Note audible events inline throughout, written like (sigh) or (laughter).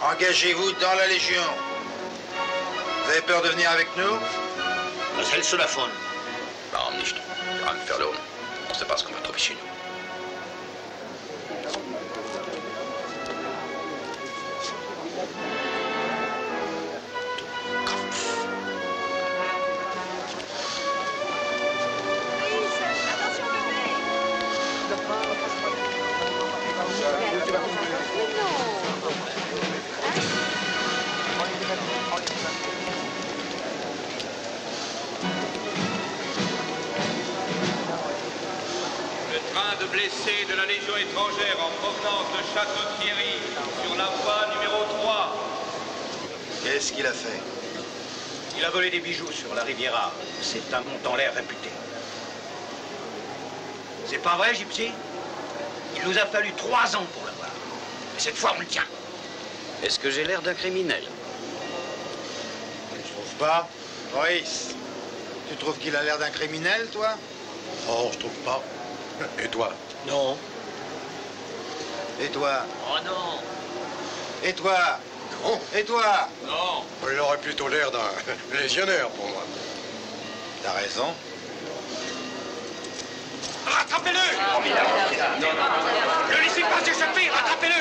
Engagez-vous dans la Légion. Vous avez peur de venir avec nous? Was hältst du davon? Warum nicht? Wir C'est pas vrai, Gypsy? Il nous a fallu trois ans pour l'avoir. Mais cette fois, on le tient. Est-ce que j'ai l'air d'un criminel? Tu trouves pas? Maurice, tu trouves qu'il a l'air d'un criminel, toi? Oh, je trouve pas. Et toi? Non. Et toi? Oh non Et toi? Non. Et toi? Non. Il aurait plutôt l'air d'un légionnaire pour moi. T'as raison. Rattrapez-le Ne laissez pas s'échapper Rattrapez-le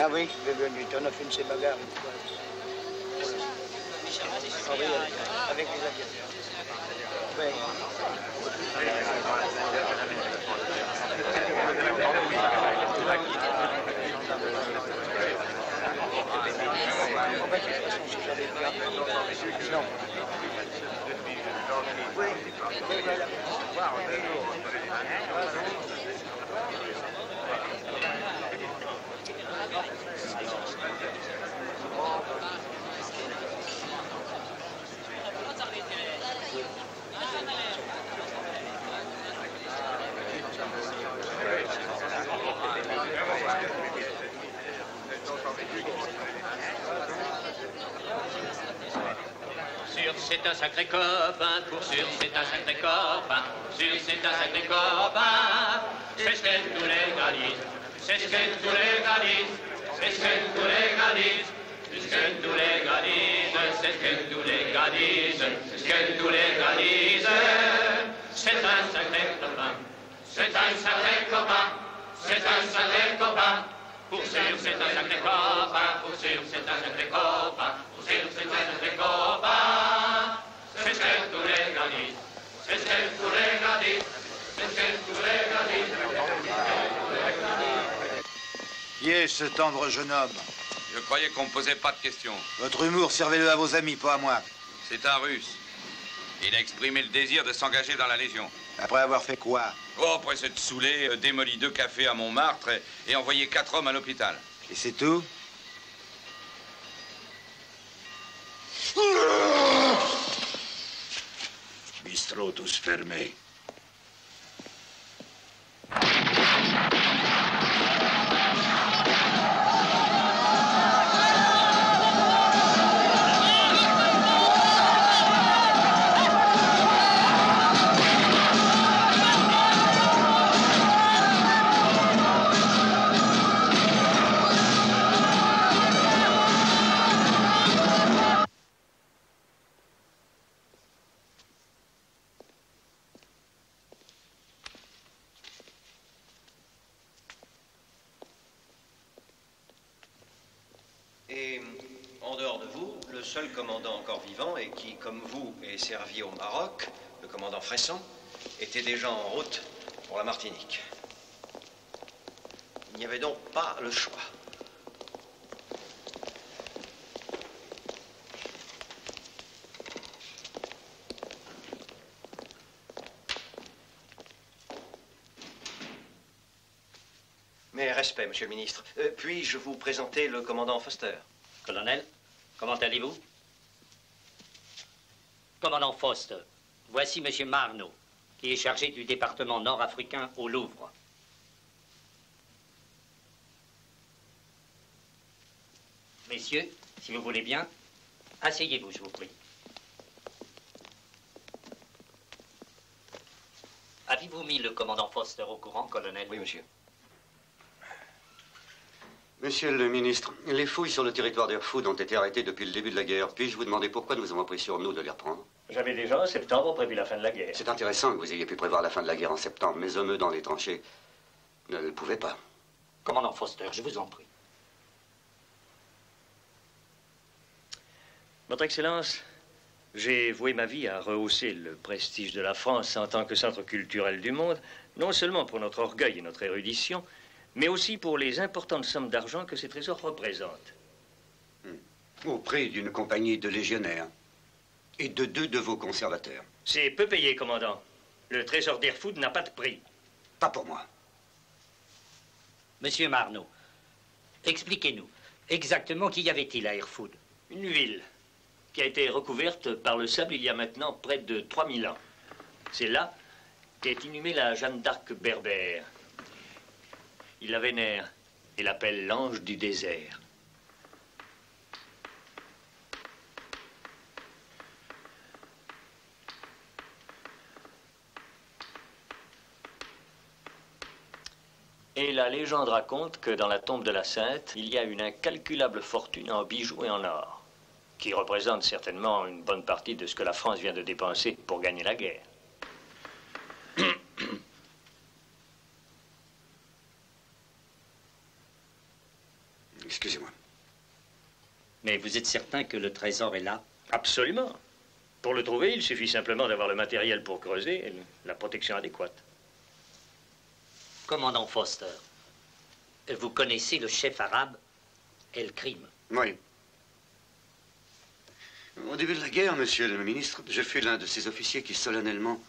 Ah oui, bienvenue. On a fait une ces bagarres. Ah avec, les aviateurs. En fait, de toute façon, si j'avais pu après, non. Oui, oui, voilà. Sûr, c'est un sacré copain, pour sûr, c'est un sacré copain, sûr, c'est un sacré copain. C'est ce qu'elle nous légalise, c'est ce qu'elle nous légalise, c'est ce qu'elle nous légalise, c'est ce qu'elle nous légalise, c'est ce qu'elle nous légalise, c'est légalise. C'est un sacré copain, c'est un sacré copain, c'est un sacré copain. Pour sûr, c'est un sacré copain, pour sûr, c'est un sacré copain, Qui est ce tendre jeune homme Je croyais qu'on me posait pas de questions. Votre humour, servez-le à vos amis, pas à moi. C'est un russe. Il a exprimé le désir de s'engager dans la Légion. Après avoir fait quoi Oh, après s'être saoulé, euh, démoli deux cafés à Montmartre et, et envoyé quatre hommes à l'hôpital. Et c'est tout (laughs) Bistrot tous servi au Maroc, le commandant Fresson, était déjà en route pour la Martinique. Il n'y avait donc pas le choix. Mes respects, monsieur le ministre. Euh, Puis-je vous présenter le commandant Foster? Colonel, comment allez-vous? Commandant Faust, voici Monsieur Marno, qui est chargé du département nord-africain au Louvre. Messieurs, si vous voulez bien, asseyez-vous, je vous prie. Avez-vous mis le commandant Foster au courant, colonel? Oui, monsieur. Monsieur le ministre, les fouilles sur le territoire d'Airfood ont été arrêtées depuis le début de la guerre. Puis-je vous demander pourquoi nous avons pris sur nous de les reprendre? J'avais déjà en septembre prévu la fin de la guerre. C'est intéressant que vous ayez pu prévoir la fin de la guerre en septembre. Mes hommes dans les tranchées ne le pouvaient pas. Commandant Foster, je vous en prie. Votre Excellence, j'ai voué ma vie à rehausser le prestige de la France en tant que centre culturel du monde, non seulement pour notre orgueil et notre érudition, mais aussi pour les importantes sommes d'argent que ces trésors représentent. Au prix d'une compagnie de légionnaires et de deux de vos conservateurs. C'est peu payé, commandant. Le trésor d'Airfood n'a pas de prix. Pas pour moi. Monsieur Marneau, expliquez-nous, exactement qu'y avait-il à Airfood Une ville qui a été recouverte par le sable il y a maintenant près de 3000 ans. C'est là qu'est inhumée la Jeanne d'Arc berbère. Il la vénère et l'appelle l'ange du désert. Et la légende raconte que dans la tombe de la Sainte, il y a une incalculable fortune en bijoux et en or, qui représente certainement une bonne partie de ce que la France vient de dépenser pour gagner la guerre. (coughs) Excusez-moi. Mais vous êtes certain que le trésor est là? Absolument. Pour le trouver, il suffit simplement d'avoir le matériel pour creuser et la protection adéquate. Commandant Foster, vous connaissez le chef arabe El Krim Oui. Au début de la guerre, monsieur le ministre, je fus l'un de ces officiers qui solennellement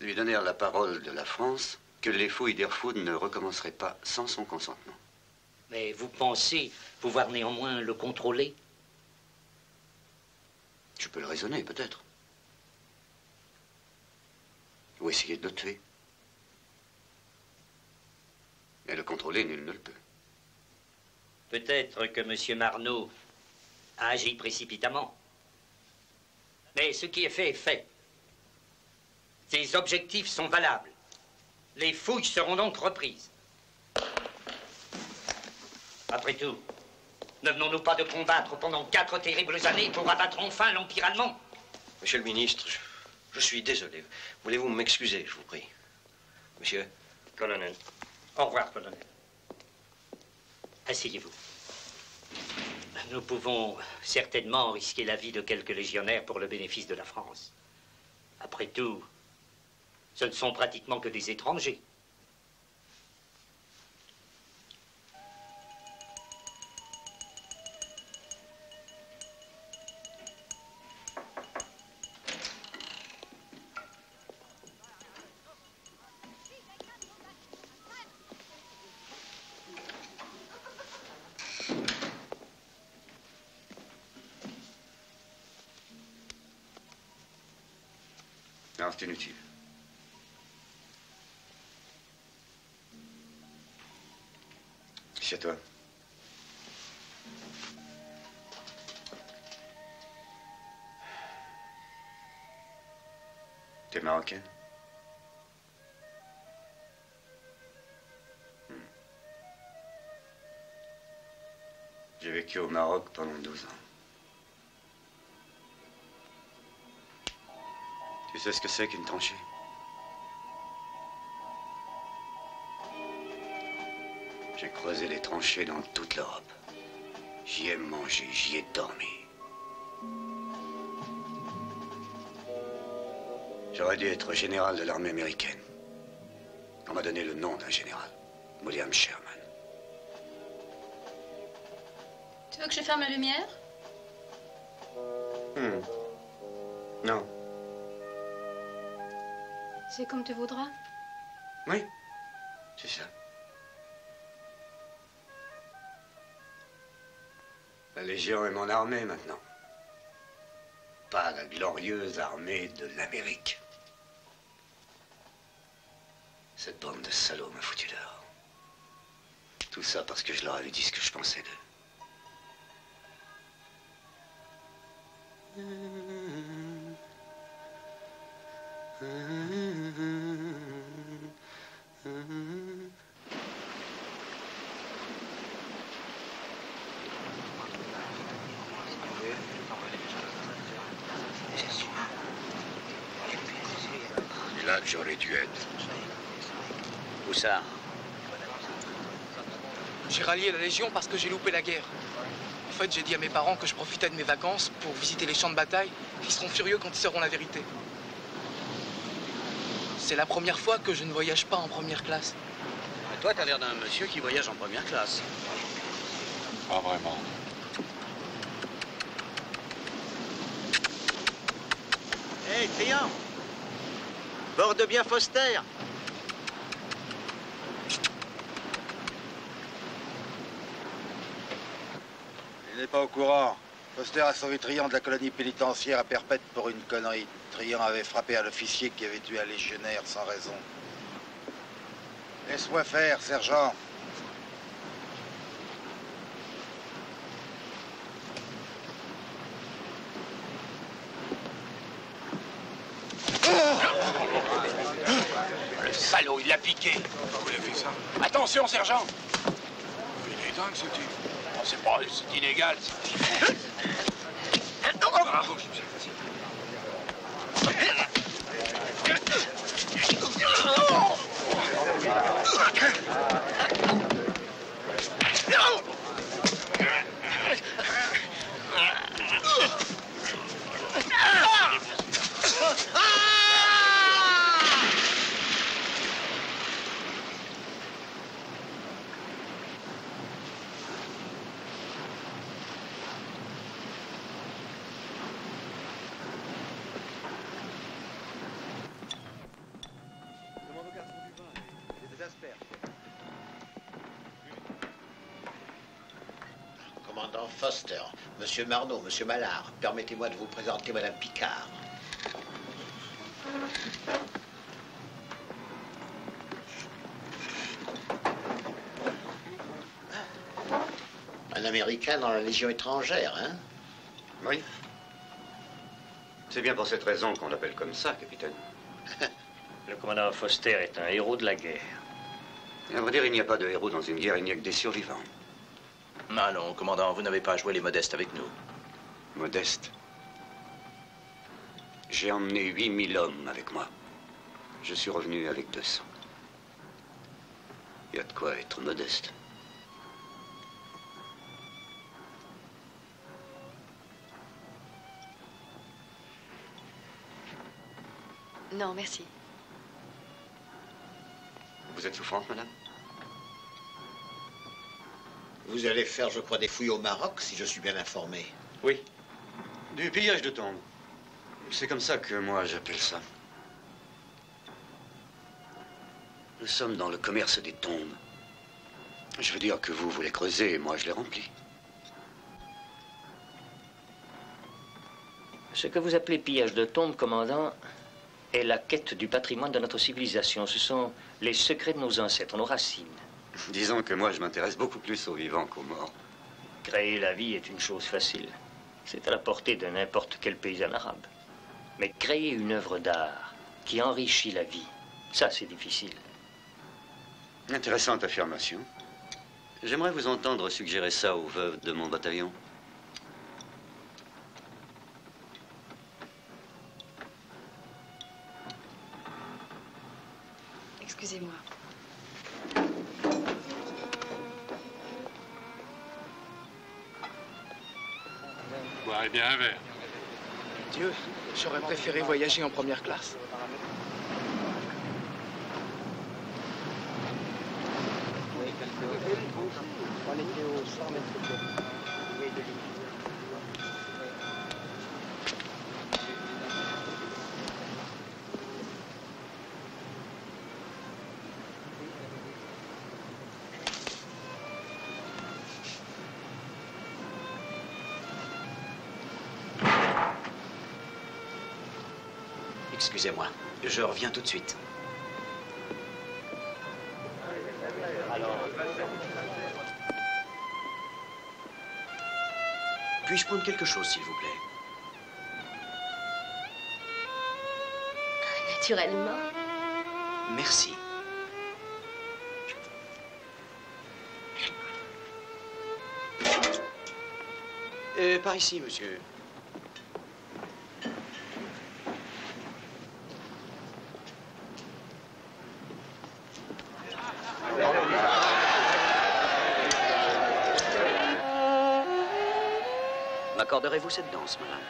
lui donnèrent la parole de la France que les fouilles d'Airfood ne recommenceraient pas sans son consentement. Mais vous pensez pouvoir néanmoins le contrôler? Je peux le raisonner, peut-être. Ou essayer de le tuer. Mais le contrôler, nul ne le peut. Peut-être que M. Marneau a agi précipitamment. Mais ce qui est fait est fait. Ses objectifs sont valables. Les fouilles seront donc reprises. Après tout, ne venons-nous pas de combattre pendant quatre terribles années pour abattre enfin l'Empire allemand? Monsieur le ministre, je, je suis désolé. Voulez-vous m'excuser, je vous prie? Monsieur? Colonel. Au revoir, colonel. Asseyez-vous. Nous pouvons certainement risquer la vie de quelques légionnaires pour le bénéfice de la France. Après tout, ce ne sont pratiquement que des étrangers. Non, c'est inutile. À toi. T'es marocaine Hmm. J'ai vécu au Maroc pendant 12 ans. Tu sais ce que c'est qu'une tranchée? J'ai creusé les tranchées dans toute l'Europe. J'y ai mangé, j'y ai dormi. J'aurais dû être général de l'armée américaine. On m'a donné le nom d'un général, William Sherman. Tu veux que je ferme la lumière? C'est comme tu voudras Oui, c'est ça. La Légion est mon armée maintenant. Pas la glorieuse armée de l'Amérique. Cette bande de salauds m'a foutu dehors. Tout ça parce que je leur avais dit ce que je pensais d'eux. Mmh. Mmh. La Légion parce que j'ai loupé la guerre. En fait, j'ai dit à mes parents que je profitais de mes vacances pour visiter les champs de bataille. Ils seront furieux quand ils sauront la vérité. C'est la première fois que je ne voyage pas en première classe. Et toi, t'as l'air d'un monsieur qui voyage en première classe. Pas vraiment. Hé, client Borde bien Foster pas au courant. Foster a sauvé Trian de la colonie pénitentiaire à perpète pour une connerie. Trian avait frappé un officier qui avait tué un légionnaire sans raison. Laisse-moi faire, sergent. Le salaud, il l'a piqué. Vous l'avez fait ça Attention, sergent. Il est dingue, ce type. C'est pas... C'est inégal. Gibson. (laughs) Foster, Monsieur Marneau, Monsieur Mallard, permettez-moi de vous présenter Madame Picard. Un Américain dans la Légion étrangère, hein? Oui. C'est bien pour cette raison qu'on l'appelle comme ça, capitaine. (laughs) Le commandant Foster est un héros de la guerre. Et à vrai dire, il n'y a pas de héros dans une guerre, il n'y a que des survivants. Non, non, commandant, vous n'avez pas joué les modestes avec nous. Modeste? J'ai emmené 8000 hommes avec moi. Je suis revenu avec 200. Il y a de quoi être modeste. Non, merci. Vous êtes souffrante, madame? Vous allez faire, je crois, des fouilles au Maroc, si je suis bien informé. Oui. Du pillage de tombes. C'est comme ça que moi j'appelle ça. Nous sommes dans le commerce des tombes. Je veux dire que vous, vous les creusez et moi je les remplis. Ce que vous appelez pillage de tombes, commandant, est la quête du patrimoine de notre civilisation. Ce sont les secrets de nos ancêtres, nos racines. Disons que moi je m'intéresse beaucoup plus aux vivants qu'aux morts. Créer la vie est une chose facile. C'est à la portée de n'importe quel paysan arabe. Mais créer une œuvre d'art qui enrichit la vie, ça c'est difficile. Intéressante affirmation. J'aimerais vous entendre suggérer ça aux veuves de mon bataillon. Excusez-moi. Boirez bien un verre. Dieu, j'aurais préféré voyager en première classe. Excusez-moi, je reviens tout de suite. Puis-je prendre quelque chose, s'il vous plaît? Un naturellement. Merci. Euh, par ici, monsieur. M'accorderez-vous cette danse, madame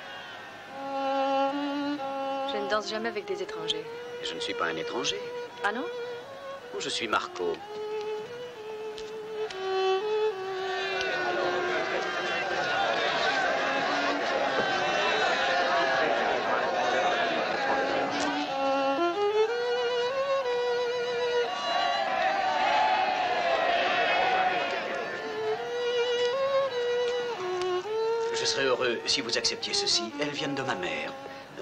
Je ne danse jamais avec des étrangers. Je ne suis pas un étranger. Ah non? Je suis Marco. Si vous acceptiez ceci. Elles viennent de ma mère.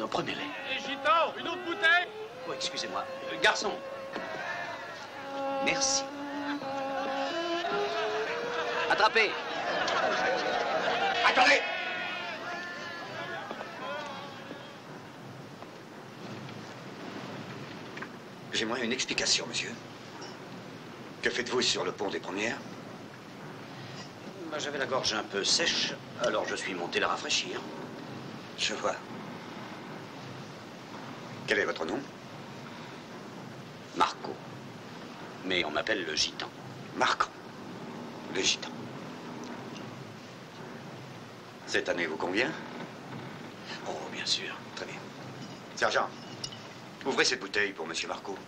Euh, Prenez-les. Les gitans, une autre bouteille? Oh, excusez-moi. Euh, Garçon. Merci. Attrapez. Attendez J'aimerais une explication, monsieur. Que faites-vous sur le pont des Premières? Bah, J'avais la gorge un peu sèche, alors je suis monté la rafraîchir. Je vois. Quel est votre nom? Marco. Mais on m'appelle le gitan. Marco. Le gitan. Cette année vous convient? Oh, bien sûr. Très bien. Sergent, ouvrez cette bouteille pour Monsieur Marco.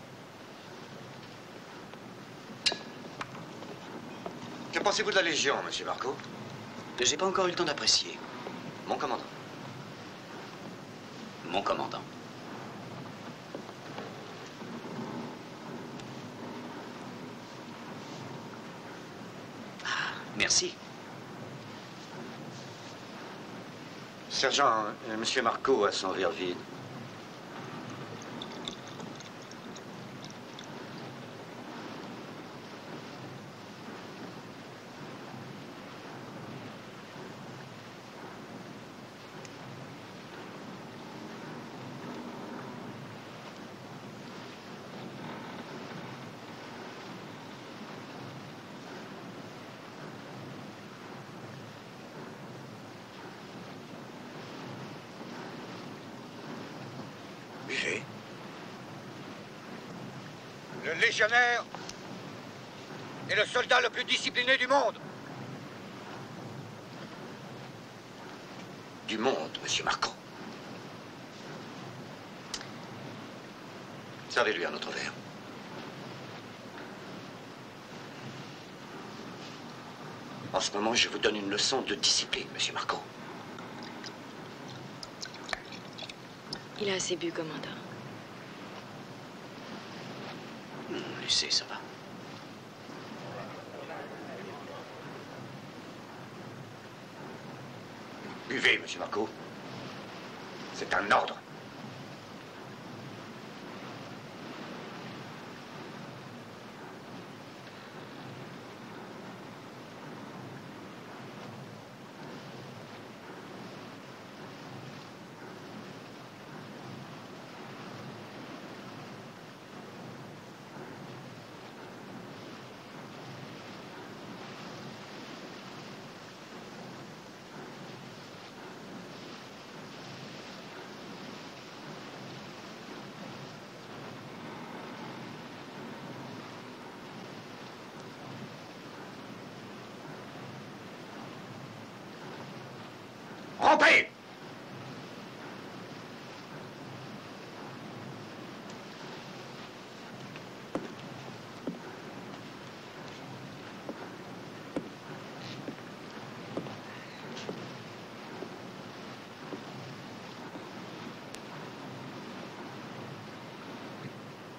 Pensez-vous de la Légion, Monsieur Marco? J'ai pas encore eu le temps d'apprécier. Mon commandant. Mon commandant. Ah, merci. Sergent, euh, Monsieur Marco a son verre vide. Buvez. Le légionnaire est le soldat le plus discipliné du monde. Du monde, Monsieur Marco. Servez-lui un autre verre. En ce moment, je vous donne une leçon de discipline, Monsieur Marco. Il a assez bu, commandant. Ça va. Buvez, Monsieur Marco. C'est un ordre. Rompez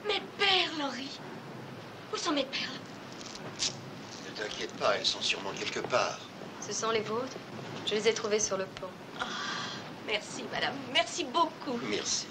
Mes perles, Henri. Où sont mes perles Ne t'inquiète pas, elles sont sûrement quelque part. Ce sont les vôtres? Je les ai trouvées sur le pont. Merci, madame. Merci beaucoup. Merci.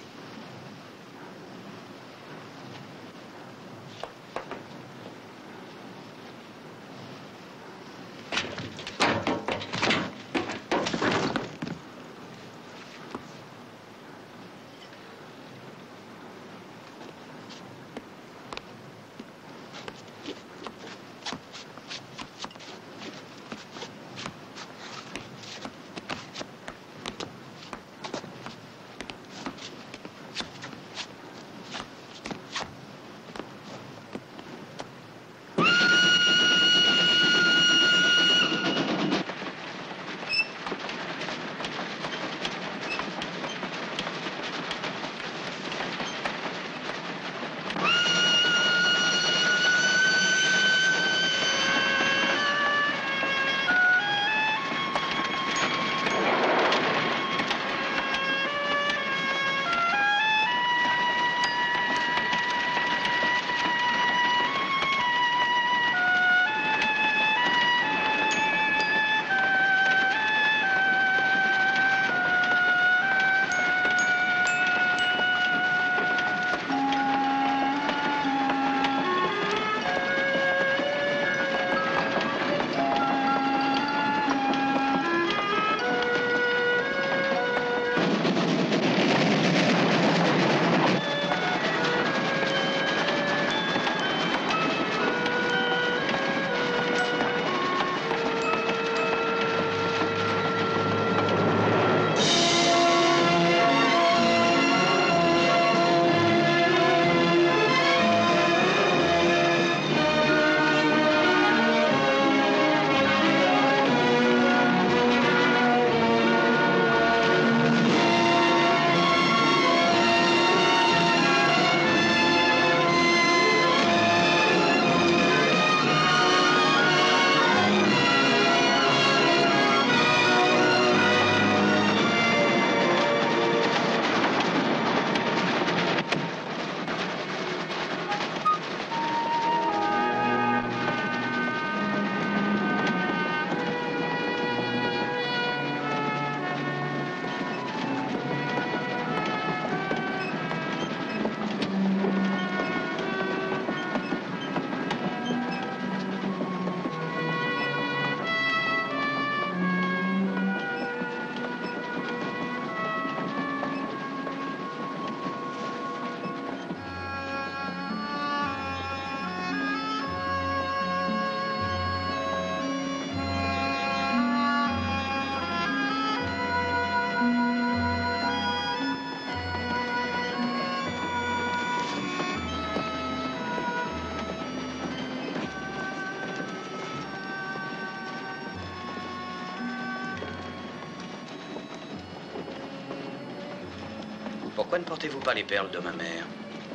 Pourquoi ne portez-vous pas les perles de ma mère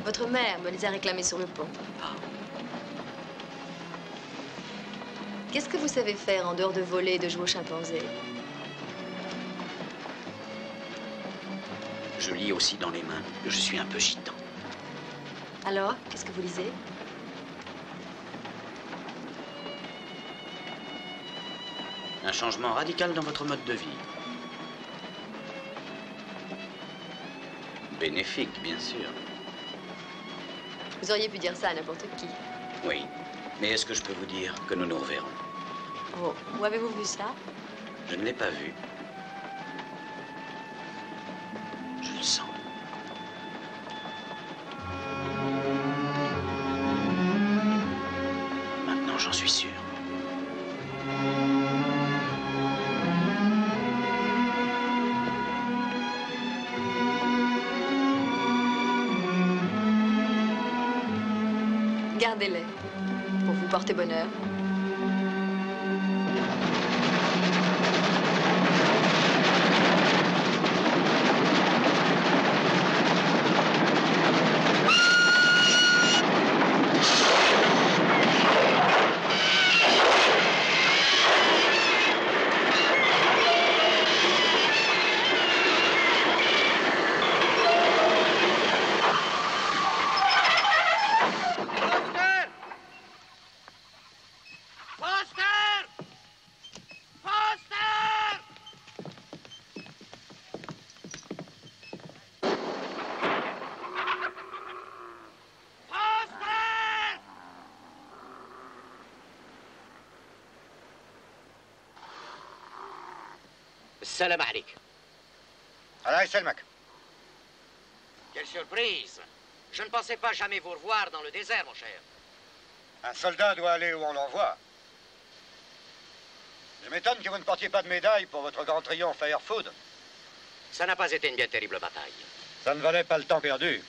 Votre mère me les a réclamées sur le pont. Qu'est-ce que vous savez faire en dehors de voler et de jouer au chimpanzé Je lis aussi dans les mains. Je suis un peu gitan. Alors, qu'est-ce que vous lisez Un changement radical dans votre mode de vie. Bénéfique, bien sûr. Vous auriez pu dire ça à n'importe qui. Oui. Mais est-ce que je peux vous dire que nous nous reverrons? Oh, où avez-vous vu ça? Je ne l'ai pas vu. Porter bonheur. Salam عليك. Allah Selmak. Quelle surprise Je ne pensais pas jamais vous revoir dans le désert, mon cher. Un soldat doit aller où on l'envoie. Je m'étonne que vous ne portiez pas de médaille pour votre grand triomphe à Airfood. Ça n'a pas été une bien terrible bataille. Ça ne valait pas le temps perdu.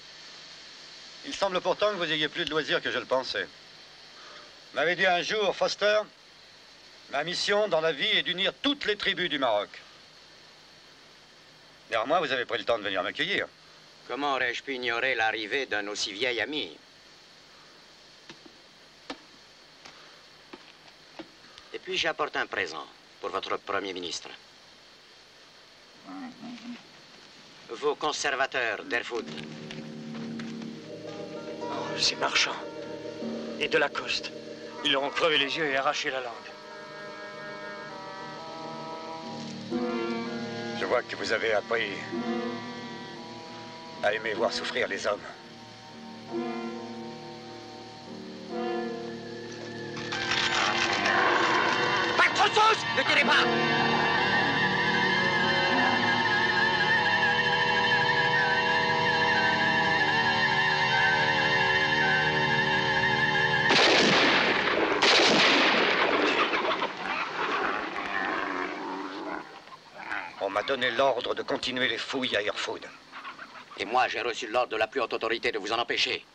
Il semble pourtant que vous ayez plus de loisirs que je le pensais. Vous m'avez dit un jour, Foster, ma mission dans la vie est d'unir toutes les tribus du Maroc. Néanmoins, vous avez pris le temps de venir m'accueillir. Comment aurais-je pu ignorer l'arrivée d'un aussi vieil ami? Et puis j'apporte un présent pour votre Premier ministre. Vos conservateurs d'Airfood. Oh, ces marchands. Et de la coste. Ils leur ont crevé les yeux et arraché la langue. Vois que vous avez appris à aimer voir souffrir les hommes. Pas trop de sauce Ne tirez pas donné l'ordre de continuer les fouilles à Airfood. Et moi, j'ai reçu l'ordre de la plus haute autorité de vous en empêcher.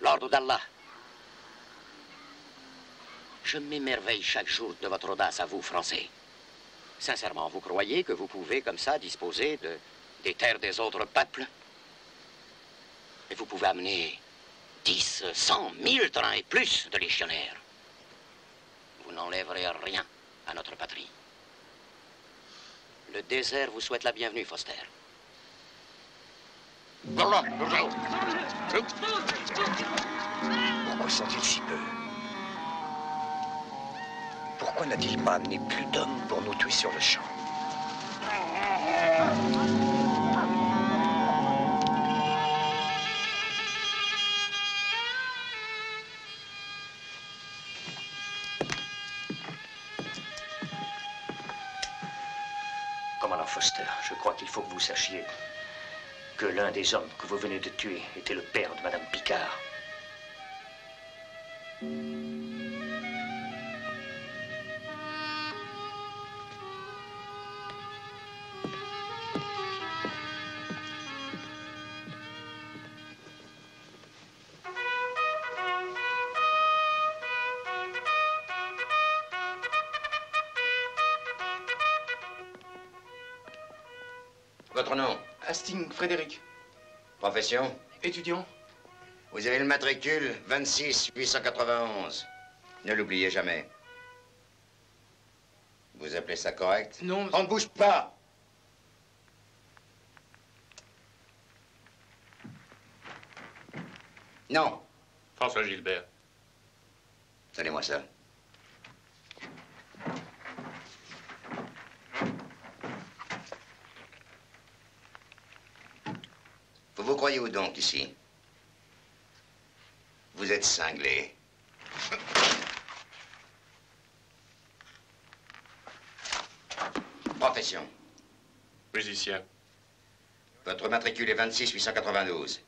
L'ordre d'Allah. Je m'émerveille chaque jour de votre audace à vous, Français. Sincèrement, vous croyez que vous pouvez, comme ça, disposer de, des terres des autres peuples? Et vous pouvez amener 10, 100, 1000 trains et plus de légionnaires. Vous n'enlèverez rien à notre patrie. Le désert vous souhaite la bienvenue, Foster. Pourquoi sont-ils si peu? Pourquoi n'a-t-il pas amené plus d'hommes pour nous tuer sur le champ? l'un des hommes que vous venez de tuer était le père de Madame Picard. Votre nom? Hastings Frédéric. Profession Étudiant Vous avez le matricule 26 891. Ne l'oubliez jamais. Vous appelez ça correct Non. On ne bouge pas Non. François Gilbert. Donnez-moi ça. Vous vous croyez où donc ici? Vous êtes cinglé. Profession. Musicien. Votre matricule est 26 892.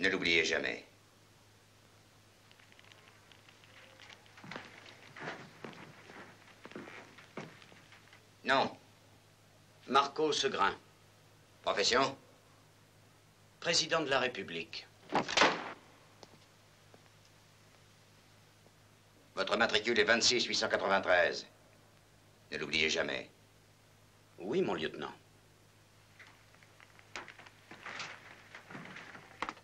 Ne l'oubliez jamais. Non. Marco Segrin. Profession Président de la République. Votre matricule est 26 893. Ne l'oubliez jamais. Oui, mon lieutenant.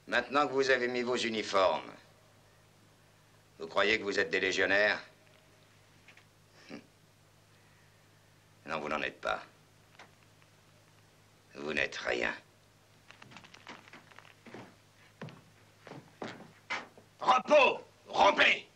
Maintenant que vous avez mis vos uniformes, vous croyez que vous êtes des légionnaires? Hum. Non, vous n'en êtes pas. Vous n'êtes rien. Repos Rompez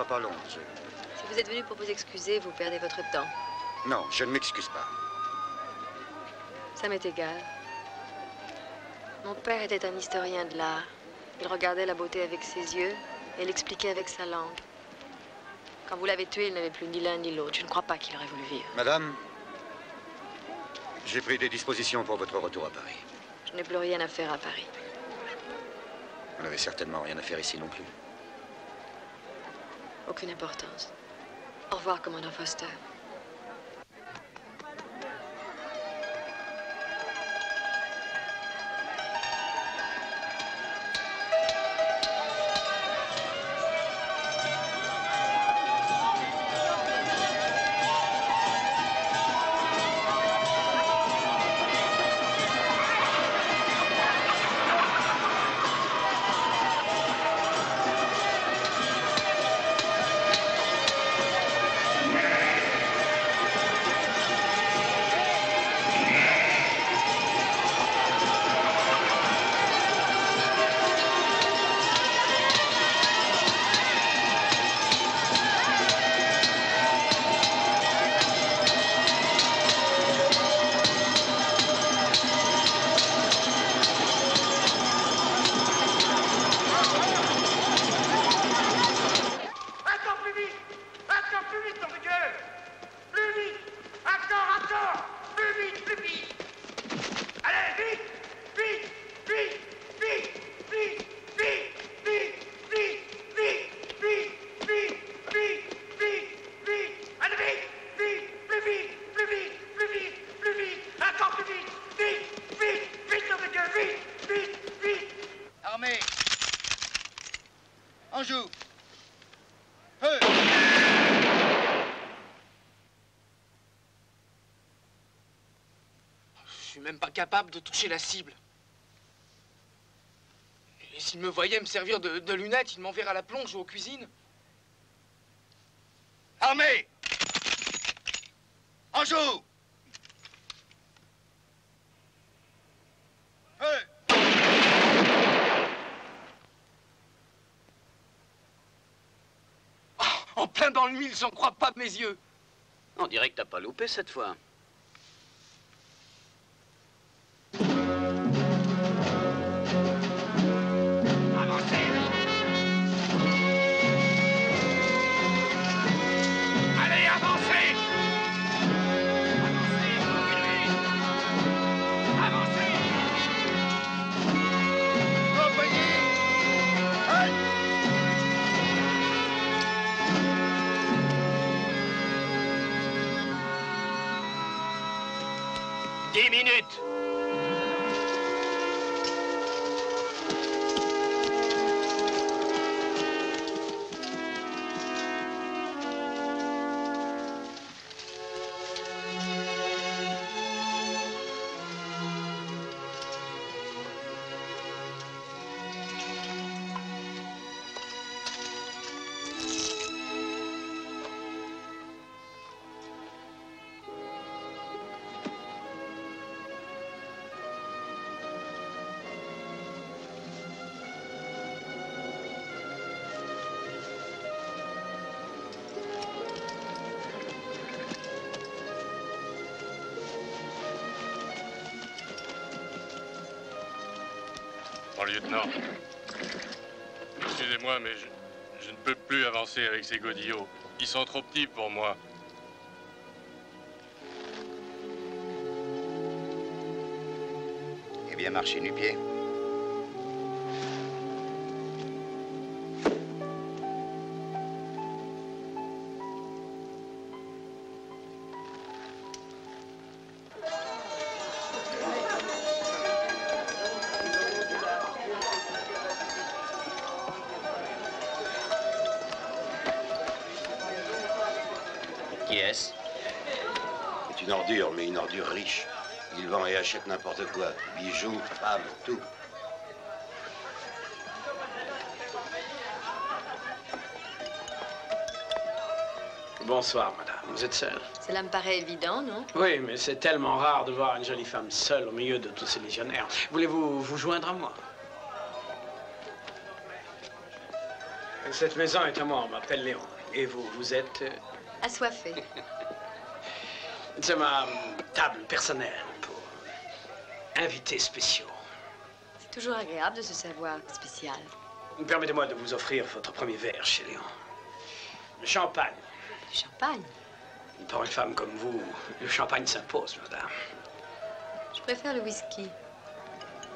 sera pas long. je- Si vous êtes venu pour vous excuser, vous perdez votre temps. Non, je ne m'excuse pas. Ça m'est égal. Mon père était un historien de l'art. Il regardait la beauté avec ses yeux et l'expliquait avec sa langue. Quand vous l'avez tué, il n'avait plus ni l'un ni l'autre. Je ne crois pas qu'il aurait voulu vivre. Madame, j'ai pris des dispositions pour votre retour à Paris. Je n'ai plus rien à faire à Paris. Vous n'avez certainement rien à faire ici non plus. Aucune importance. Au revoir, commandant Foster. De toucher la cible. Et s'il me voyait me servir de, de lunettes, il m'enverrait à la plonge ou aux cuisines. Armée En joue En plein dans le mille, j'en crois pas mes yeux. On dirait que t'as pas loupé cette fois. Lieutenant, excusez-moi, mais je, ne peux plus avancer avec ces godillots. Ils sont trop petits pour moi. Eh bien, marchez nu-pied. N'importe quoi? Bijoux, femmes, tout. Bonsoir, madame. Vous êtes seule? Cela me paraît évident, non? Oui, mais c'est tellement rare de voir une jolie femme seule au milieu de tous ces légionnaires. Voulez-vous vous joindre à moi? Cette maison est à moi, on m'appelle Léon. Et vous, vous êtes... euh, Assoiffé. (laughs) C'est ma hum, table personnelle invités spéciaux. C'est toujours agréable de se savoir spécial. Permettez-moi de vous offrir votre premier verre chez Léon. Le champagne. Du champagne? Pour une femme comme vous, le champagne s'impose, madame. Je préfère le whisky.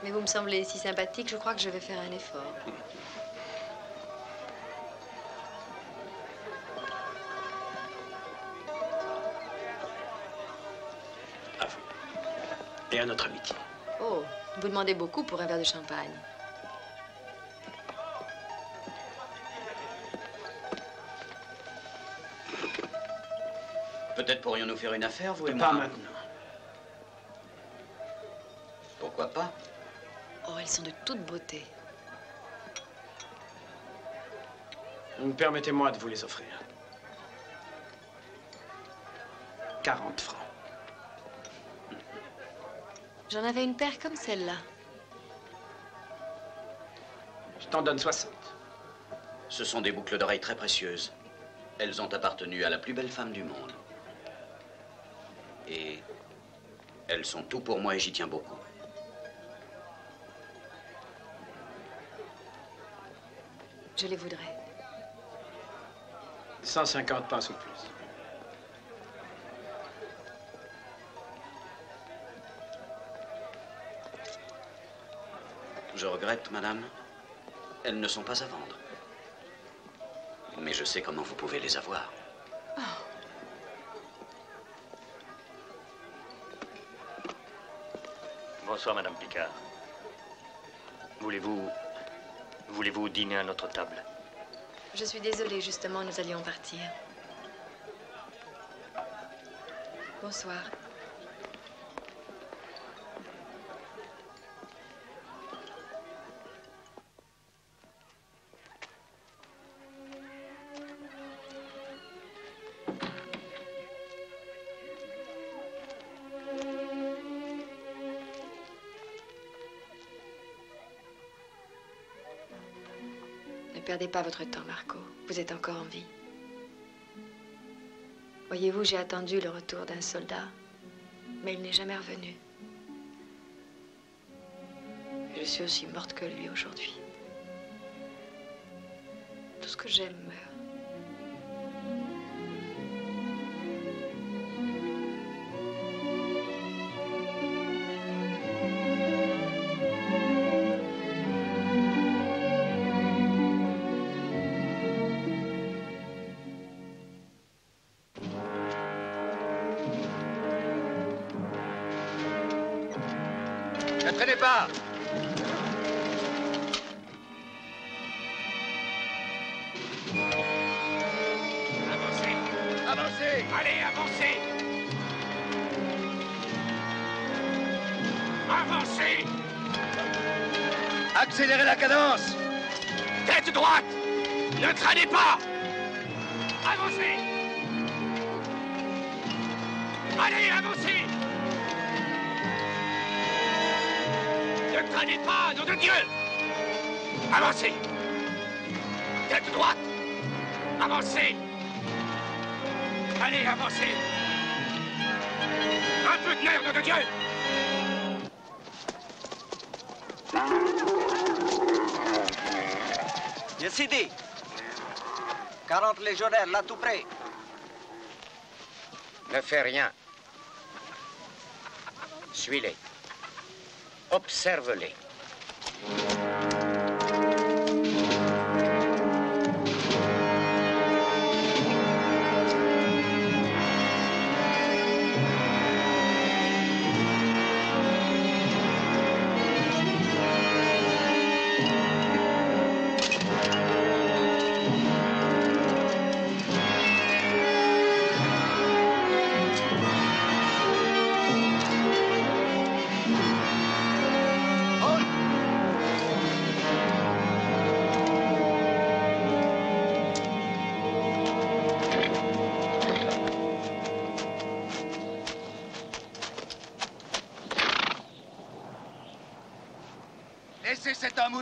Mais vous me semblez si sympathique, je crois que je vais faire un effort. À vous. Et à notre amitié. Vous demandez beaucoup pour un verre de champagne. Peut-être pourrions-nous faire une affaire, vous et Pas moi maintenant. Pourquoi pas? Oh, elles sont de toute beauté. Permettez-moi de vous les offrir. 40 francs. J'en avais une paire comme celle-là. Je t'en donne 60. Ce sont des boucles d'oreilles très précieuses. Elles ont appartenu à la plus belle femme du monde. Et elles sont tout pour moi et j'y tiens beaucoup. Je les voudrais. 150 passes ou plus. Je regrette, madame. Elles ne sont pas à vendre. Mais je sais comment vous pouvez les avoir. Bonsoir, Madame Picard. Voulez-vous. Voulez-vous dîner à notre table? Je suis désolée, justement, nous allions partir. Bonsoir. Perdez pas votre temps, Marco. Vous êtes encore en vie. Voyez-vous, j'ai attendu le retour d'un soldat, mais il n'est jamais revenu. Je suis aussi morte que lui aujourd'hui. Tout ce que j'aime meurt. 40 légionnaires, là tout près. Ne fais rien. Suis-les. Observe-les.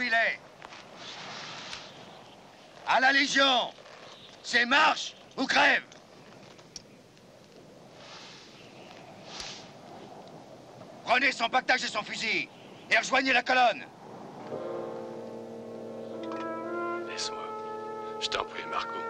Il est. À la Légion, c'est marche ou crève. Prenez son pactage et son fusil et rejoignez la colonne. Laisse-moi. Je t'en prie, Marco.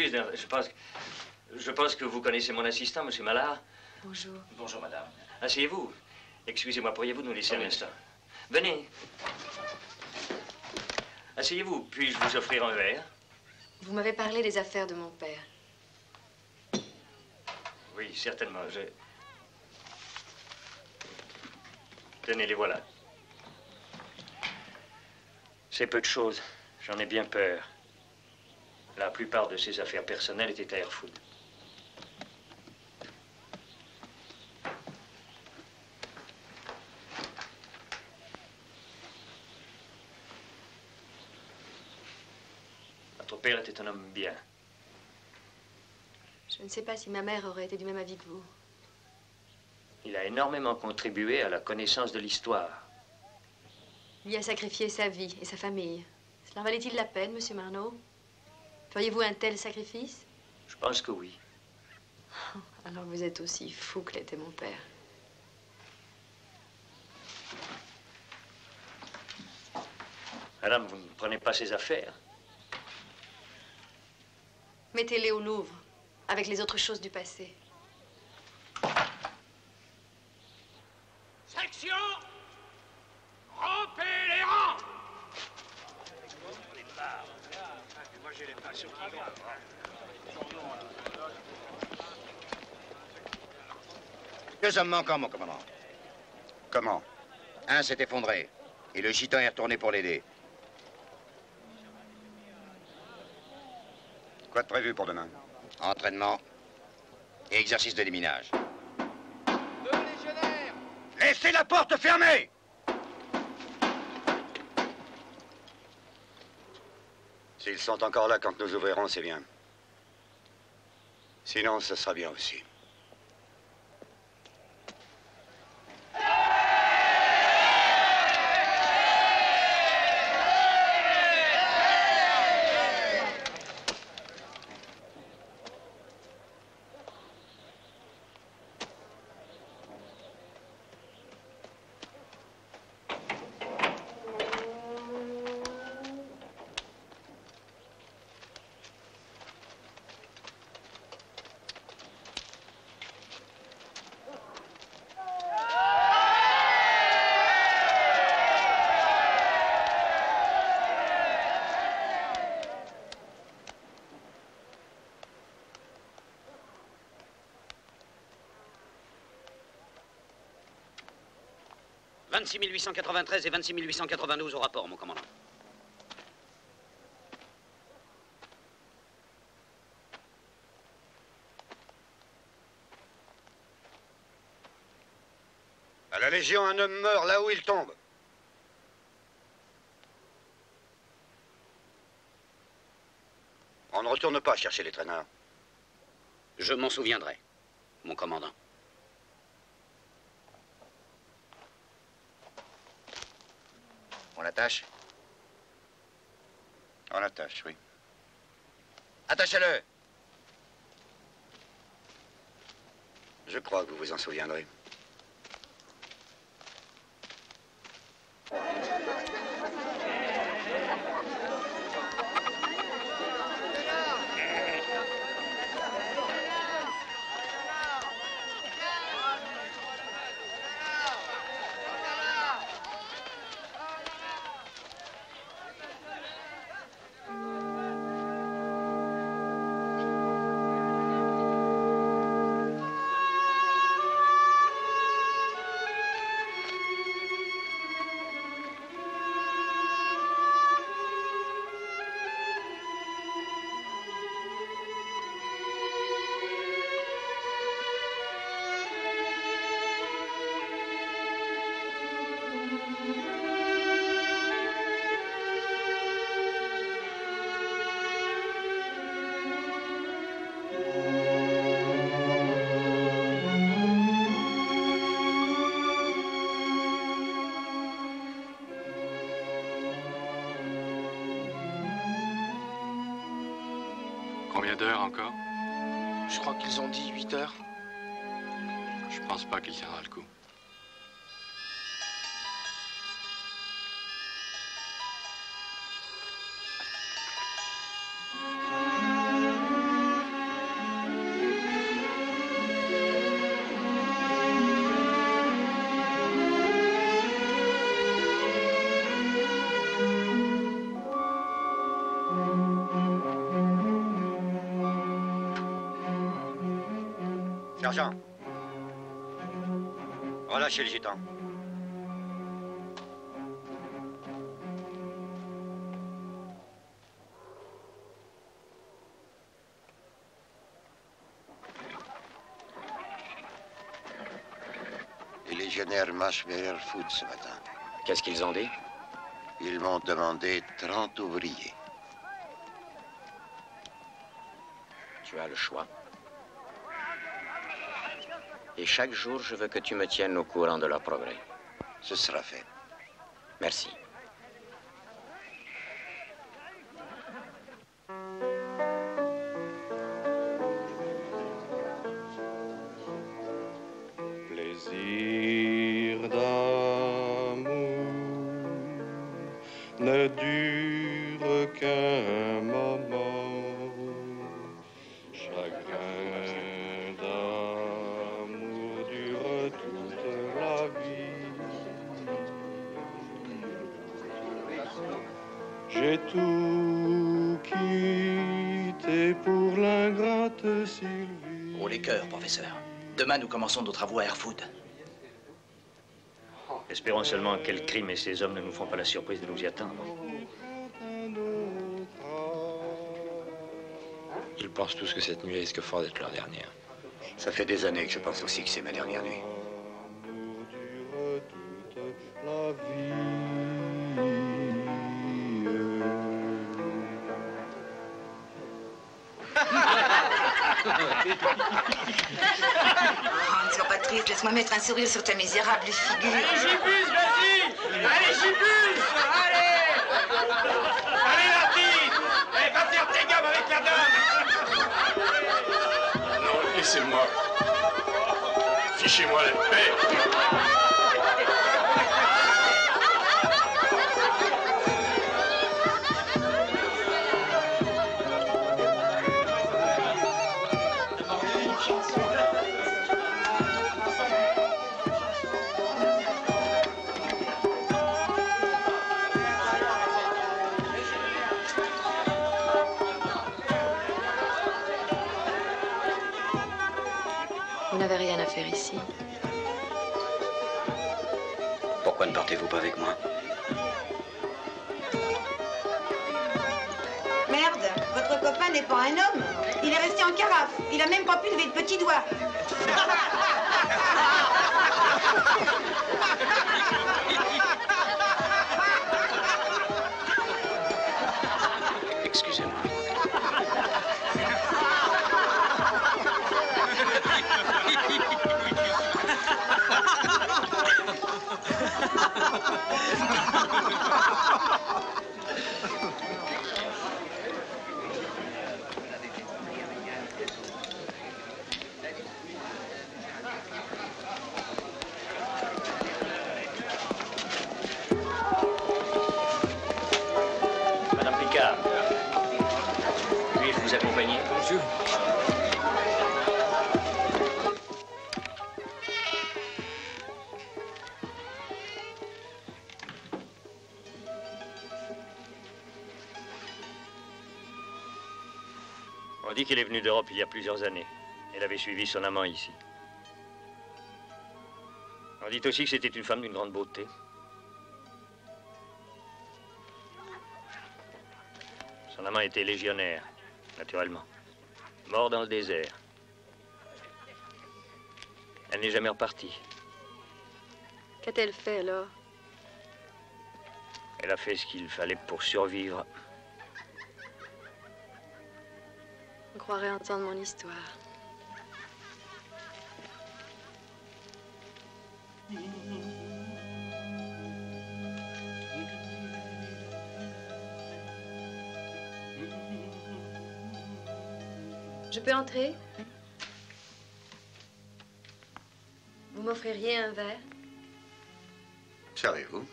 M'excuse, je pense, que- je pense que vous connaissez mon assistant, Monsieur Mallard. Bonjour. Bonjour, madame. Asseyez-vous. Excusez-moi, pourriez-vous nous laisser Oui. un instant? Venez. Asseyez-vous, puis-je vous offrir un verre? Vous m'avez parlé des affaires de mon père. Oui, certainement. Je... Tenez, les voilà. C'est peu de choses. J'en ai bien peur. La plupart de ses affaires personnelles étaient à Airfood. père était un homme bien. Je ne sais pas si ma mère aurait été du même avis que vous. Il a énormément contribué à la connaissance de l'histoire. Lui a sacrifié sa vie et sa famille. Cela valait-il la peine, monsieur Marneau Feriez-vous un tel sacrifice? Je pense que oui. (laughs) Alors vous êtes aussi fou que l'était mon père. Madame, vous ne prenez pas ses affaires. Mettez-les au Louvre, avec les autres choses du passé. Section Rompez les rangs Moi, j'ai les passions qui vont. Manquants, mon commandant. Comment Un s'est effondré. Et le gitan est retourné pour l'aider. Quoi de prévu pour demain Entraînement et exercice de déminage. Deux légionnaires Laissez la porte fermée S'ils sont encore là quand nous ouvrirons, c'est bien. Sinon, ce sera bien aussi. « 26 893 et 26 892 au rapport, mon commandant. À la Légion, un homme meurt là où il tombe. On ne retourne pas chercher les traîneurs. Je m'en souviendrai, mon commandant. On l'attache Oui. Attachez-le Je crois que vous vous en souviendrez. Combien d'heures encore Je crois qu'ils ont dit 8 heures. Je pense pas qu'il tiendra le coup. Relâchez le gitan. Les légionnaires marchent vers Food ce matin. Qu'est-ce qu'ils ont dit? Ils m'ont demandé 30 ouvriers. Tu as le choix. Et chaque jour, je veux que tu me tiennes au courant de leur progrès. Ce sera fait. Merci. Commençons nos travaux à Airfood. Espérons seulement que quel crime et ces hommes ne nous font pas la surprise de nous y attendre. Ils pensent tous que cette nuit risque fort d'être leur dernière. Ça fait des années que je pense aussi que c'est ma dernière nuit. Mettre un sourire sur ta misérable figure. Allez, Gibus, vas-y Allez, Gibus Allez Allez, la petite Eh, va faire tes gammes avec la dame Non, laissez-moi. Fichez-moi la paix. Faire ici. Pourquoi ne partez-vous pas avec moi? Merde, votre copain n'est pas un homme. Il est resté en carafe. Il a même pas pu lever le petit doigt. (laughs) avait suivi son amant ici. On dit aussi que c'était une femme d'une grande beauté. Son amant était légionnaire, naturellement. Mort dans le désert. Elle n'est jamais repartie. Qu'a-t-elle fait alors? Elle a fait ce qu'il fallait pour survivre. On croirait entendre mon histoire. Je peux entrer? Vous m'offririez un verre? Servez-vous.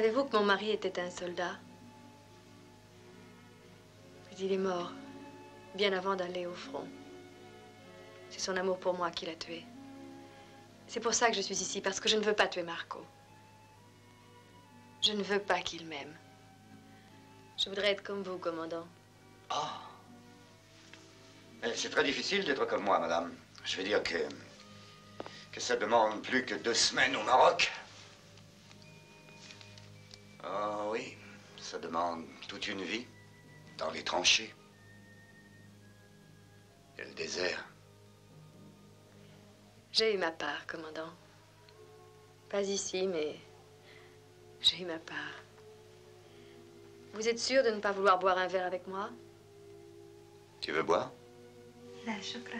Savez-vous que mon mari était un soldat? Il est mort, bien avant d'aller au front. C'est son amour pour moi qui l'a tué. C'est pour ça que je suis ici, parce que je ne veux pas tuer Marco. Je ne veux pas qu'il m'aime. Je voudrais être comme vous, commandant. Eh, C'est très difficile d'être comme moi, madame. Je veux dire que. que ça demande plus que deux semaines au Maroc. Oh oui, ça demande toute une vie dans les tranchées. Et le désert. J'ai eu ma part, commandant. Pas ici, mais j'ai eu ma part. Vous êtes sûr de ne pas vouloir boire un verre avec moi? Tu veux boire? La chocolat.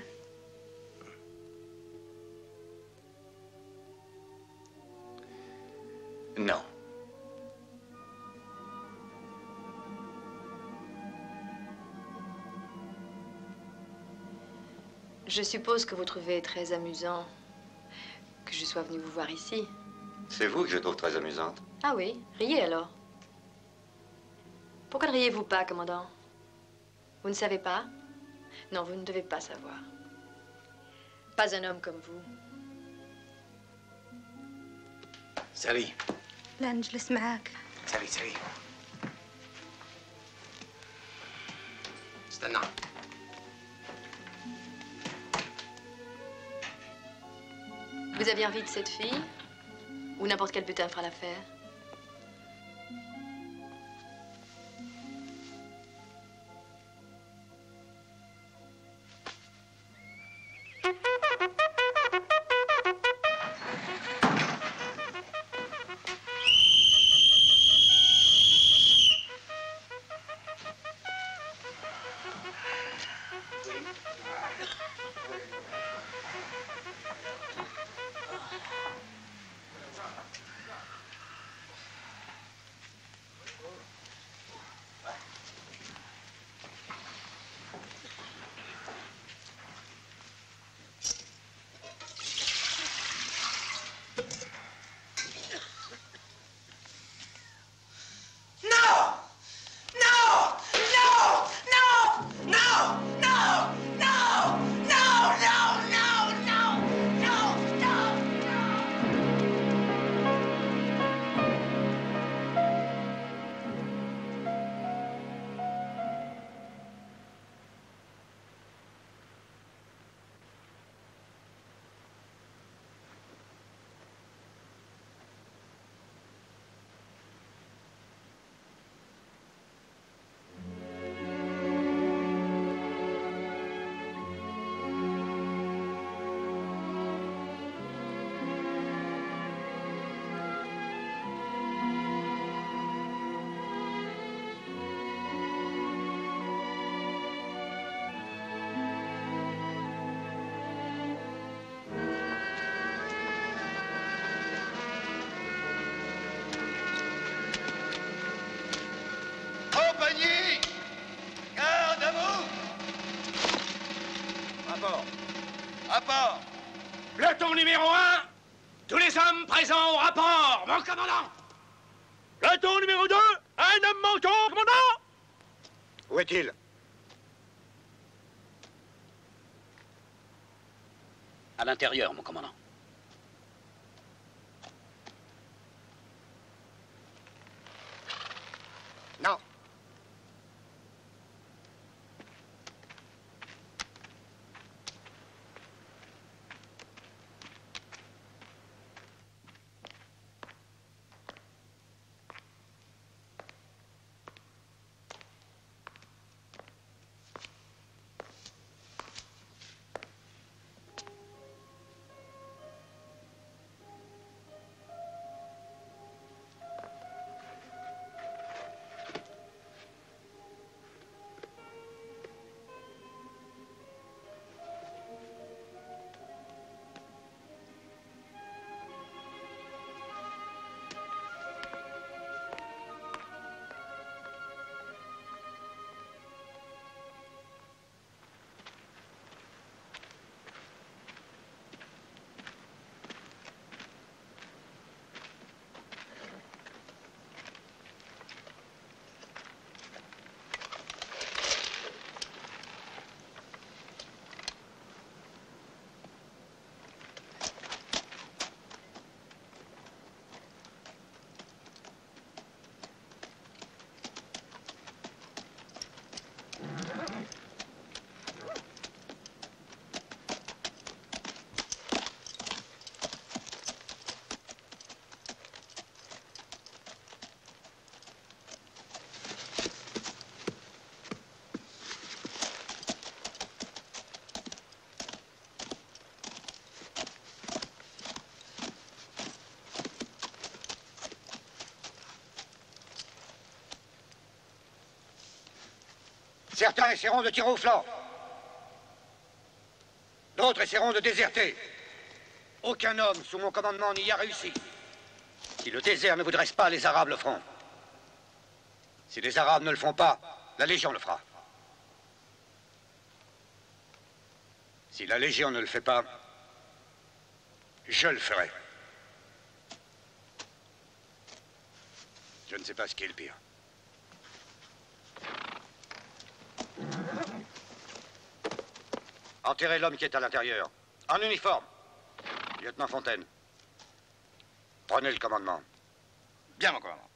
Non. Je suppose que vous trouvez très amusant que je sois venue vous voir ici. C'est vous que je trouve très amusante. Ah oui, riez alors. Pourquoi ne riez-vous pas, commandant Vous ne savez pas Non, vous ne devez pas savoir. Pas un homme comme vous. سالي لا نجلس معاك سالي سالي استنى Vous aviez envie de cette fille Ou n'importe quel butin fera l'affaire À l'intérieur, mon commandant. Certains essaieront de tirer au flanc. D'autres essaieront de déserter. Aucun homme sous mon commandement n'y a réussi. Si le désert ne vous dresse pas, les Arabes le feront. Si les Arabes ne le font pas, la Légion le fera. Si la Légion ne le fait pas, je le ferai. Je ne sais pas ce qui est le pire. Enterrez l'homme qui est à l'intérieur. En uniforme. Lieutenant Fontaine. Prenez le commandement. Bien, mon commandant.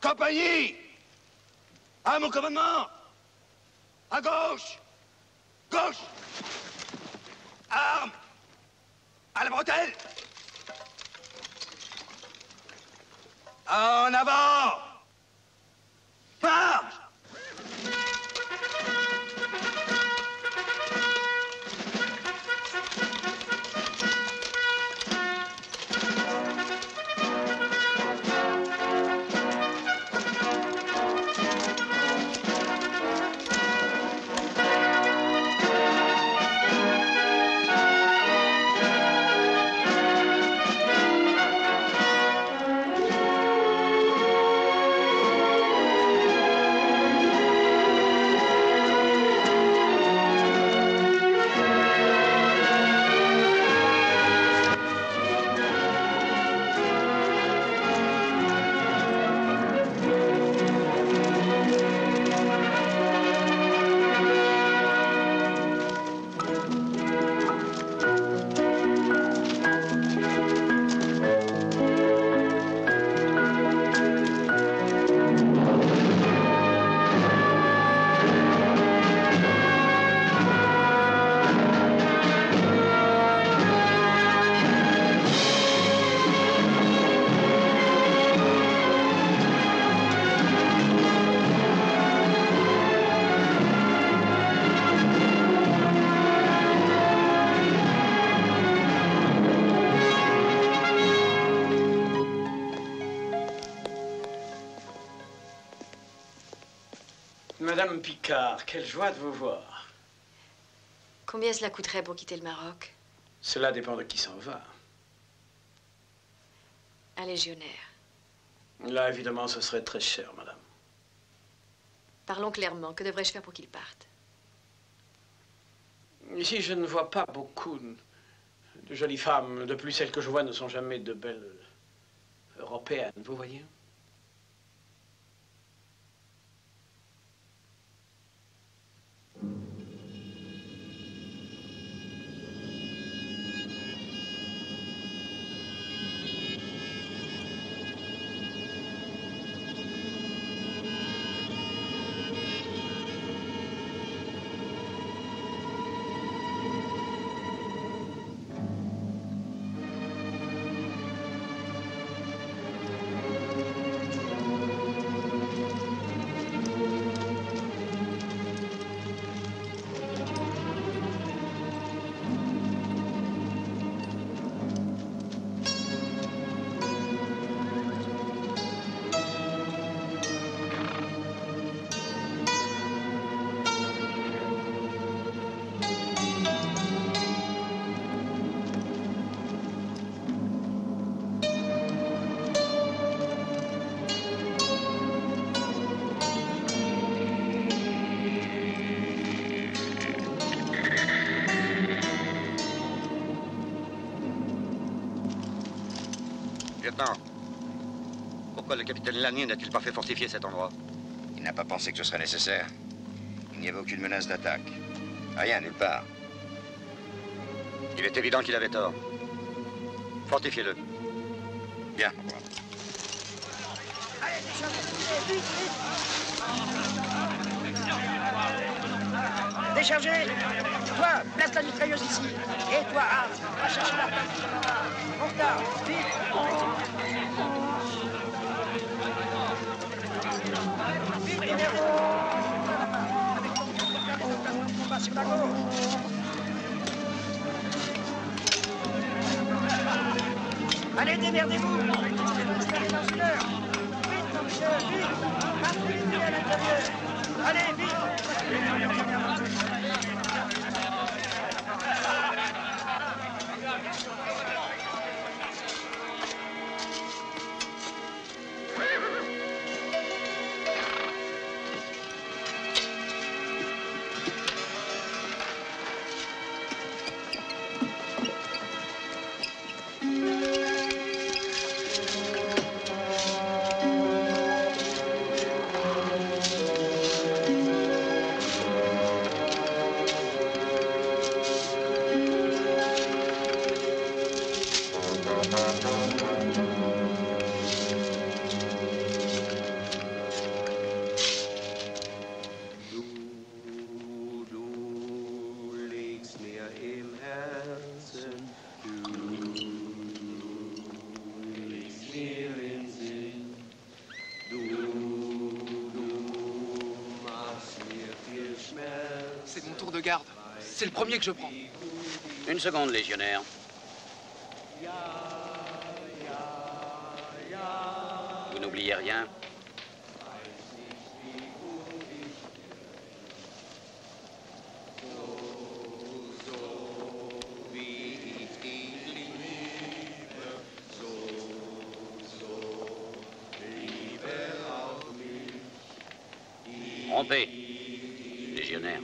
Compagnie À mon commandement À gauche Gauche Armes À la bretelle En avant Madame Picard, quelle joie de vous voir. Combien cela coûterait pour quitter le Maroc? Cela dépend de qui s'en va. Un légionnaire. Là, évidemment, ce serait très cher, madame. Parlons clairement. Que devrais-je faire pour qu'il parte? Ici, je ne vois pas beaucoup de, de jolies femmes. De plus, celles que je vois ne sont jamais de belles européennes, vous voyez le capitaine Lanier n'a-t-il pas fait fortifier cet endroit Il n'a pas pensé que ce serait nécessaire. Il n'y avait aucune menace d'attaque. Rien, nulle part. Il est évident qu'il avait tort. Fortifiez-le. Bien. Déchargez Toi, place la mitrailleuse ici. Et toi, Art, va chercher la plaque. En retard, vite Allez, démerdez-vous. Vite, vite. À l'intérieur. Allez, vite. C'est le premier que je prends. Une seconde, légionnaire. Vous n'oubliez rien Rompez, légionnaire.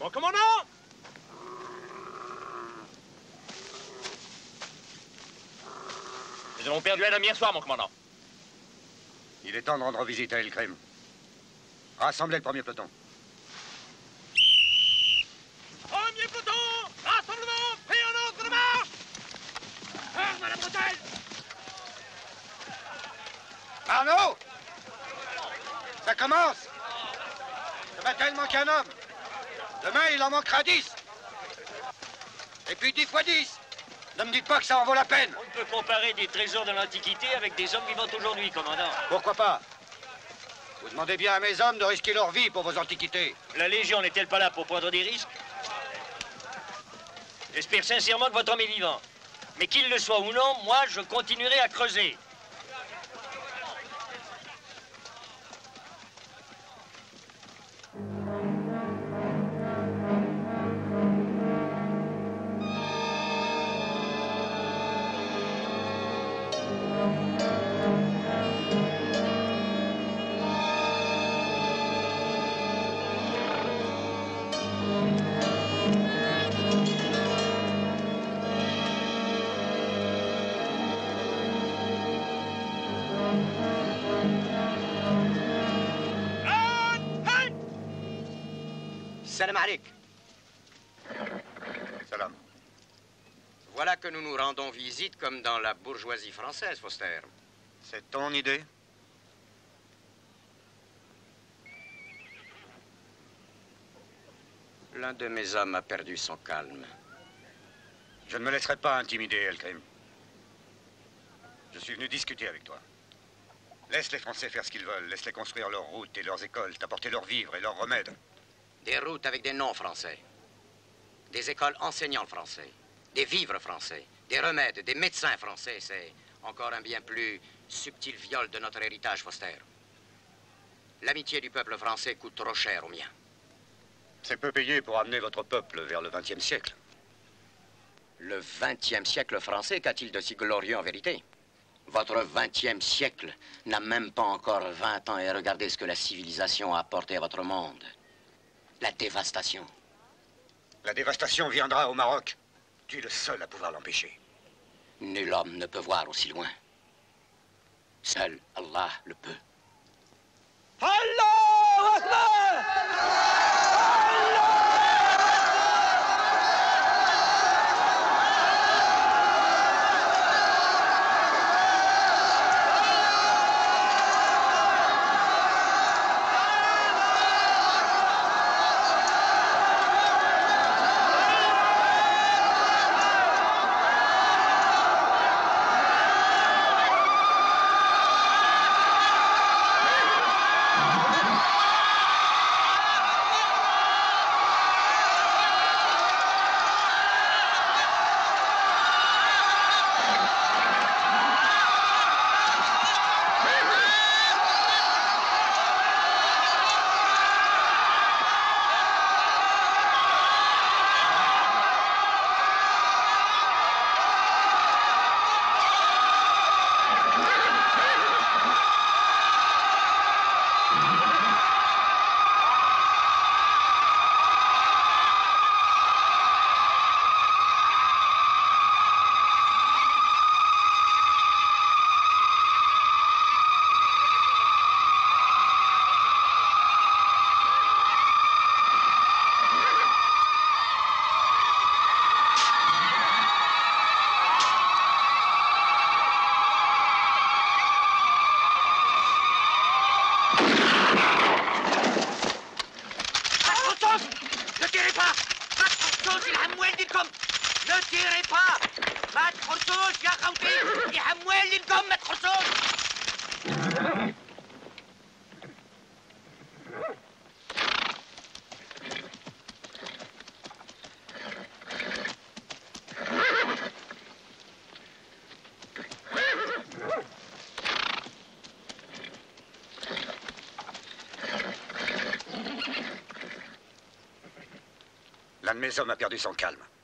Mon commandant Avons perdu un homme hier soir, mon commandant. Il est temps de rendre visite à El Krem. Rassemblez le premier peloton. Premier peloton Rassemblement Fait en ordre de marche Arme à la bretelle Arnaud Ça commence Ce matin, il manque un homme. Demain, il en manquera 10. Et puis 10 fois 10. Ne me dites pas que ça en vaut la peine. On peut comparer des trésors de l'Antiquité avec des hommes vivants aujourd'hui, commandant. Pourquoi pas? Vous demandez bien à mes hommes de risquer leur vie pour vos antiquités. La Légion n'est-elle pas là pour prendre des risques? J'espère sincèrement que votre homme est vivant. Mais qu'il le soit ou non, moi, je continuerai à creuser. Comme dans la bourgeoisie française, Foster. C'est ton idée? L'un de mes hommes a perdu son calme. Je ne me laisserai pas intimider, Elkrim. Je suis venu discuter avec toi. Laisse les Français faire ce qu'ils veulent. Laisse-les construire leurs routes et leurs écoles, t'apporter leurs vivres et leurs remèdes. Des routes avec des noms français. Des écoles enseignant le français. Des vivres français. Des remèdes, des médecins français. C'est encore un bien plus subtil viol de notre héritage, Foster. L'amitié du peuple français coûte trop cher au mien. C'est peu payé pour amener votre peuple vers le XXe siècle. Le XXe siècle français, qu'a-t-il de si glorieux en vérité? Votre XXe siècle n'a même pas encore 20 ans et regardez ce que la civilisation a apporté à votre monde. La dévastation. La dévastation viendra au Maroc. Tu es le seul à pouvoir l'empêcher. Nul homme ne peut voir aussi loin. Seul Allah le peut. Allah mes hommes a perdu son calme.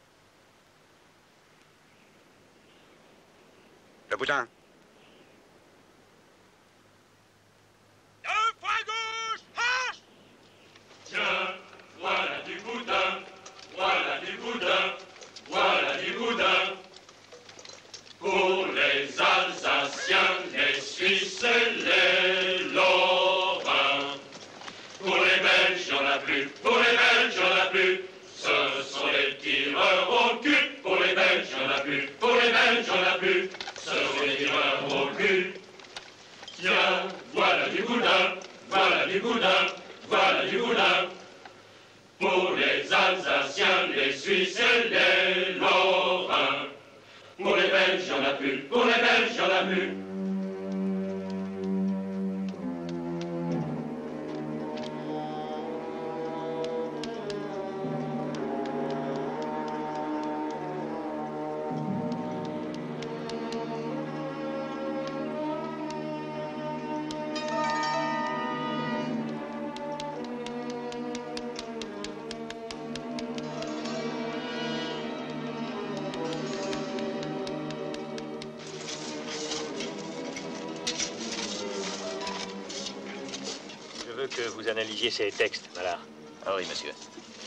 ces textes, Malard Ah oui, monsieur.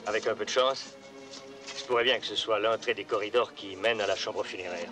Avec un peu de chance, je pourrais bien que ce soit l'entrée des corridors qui mène à la chambre funéraire.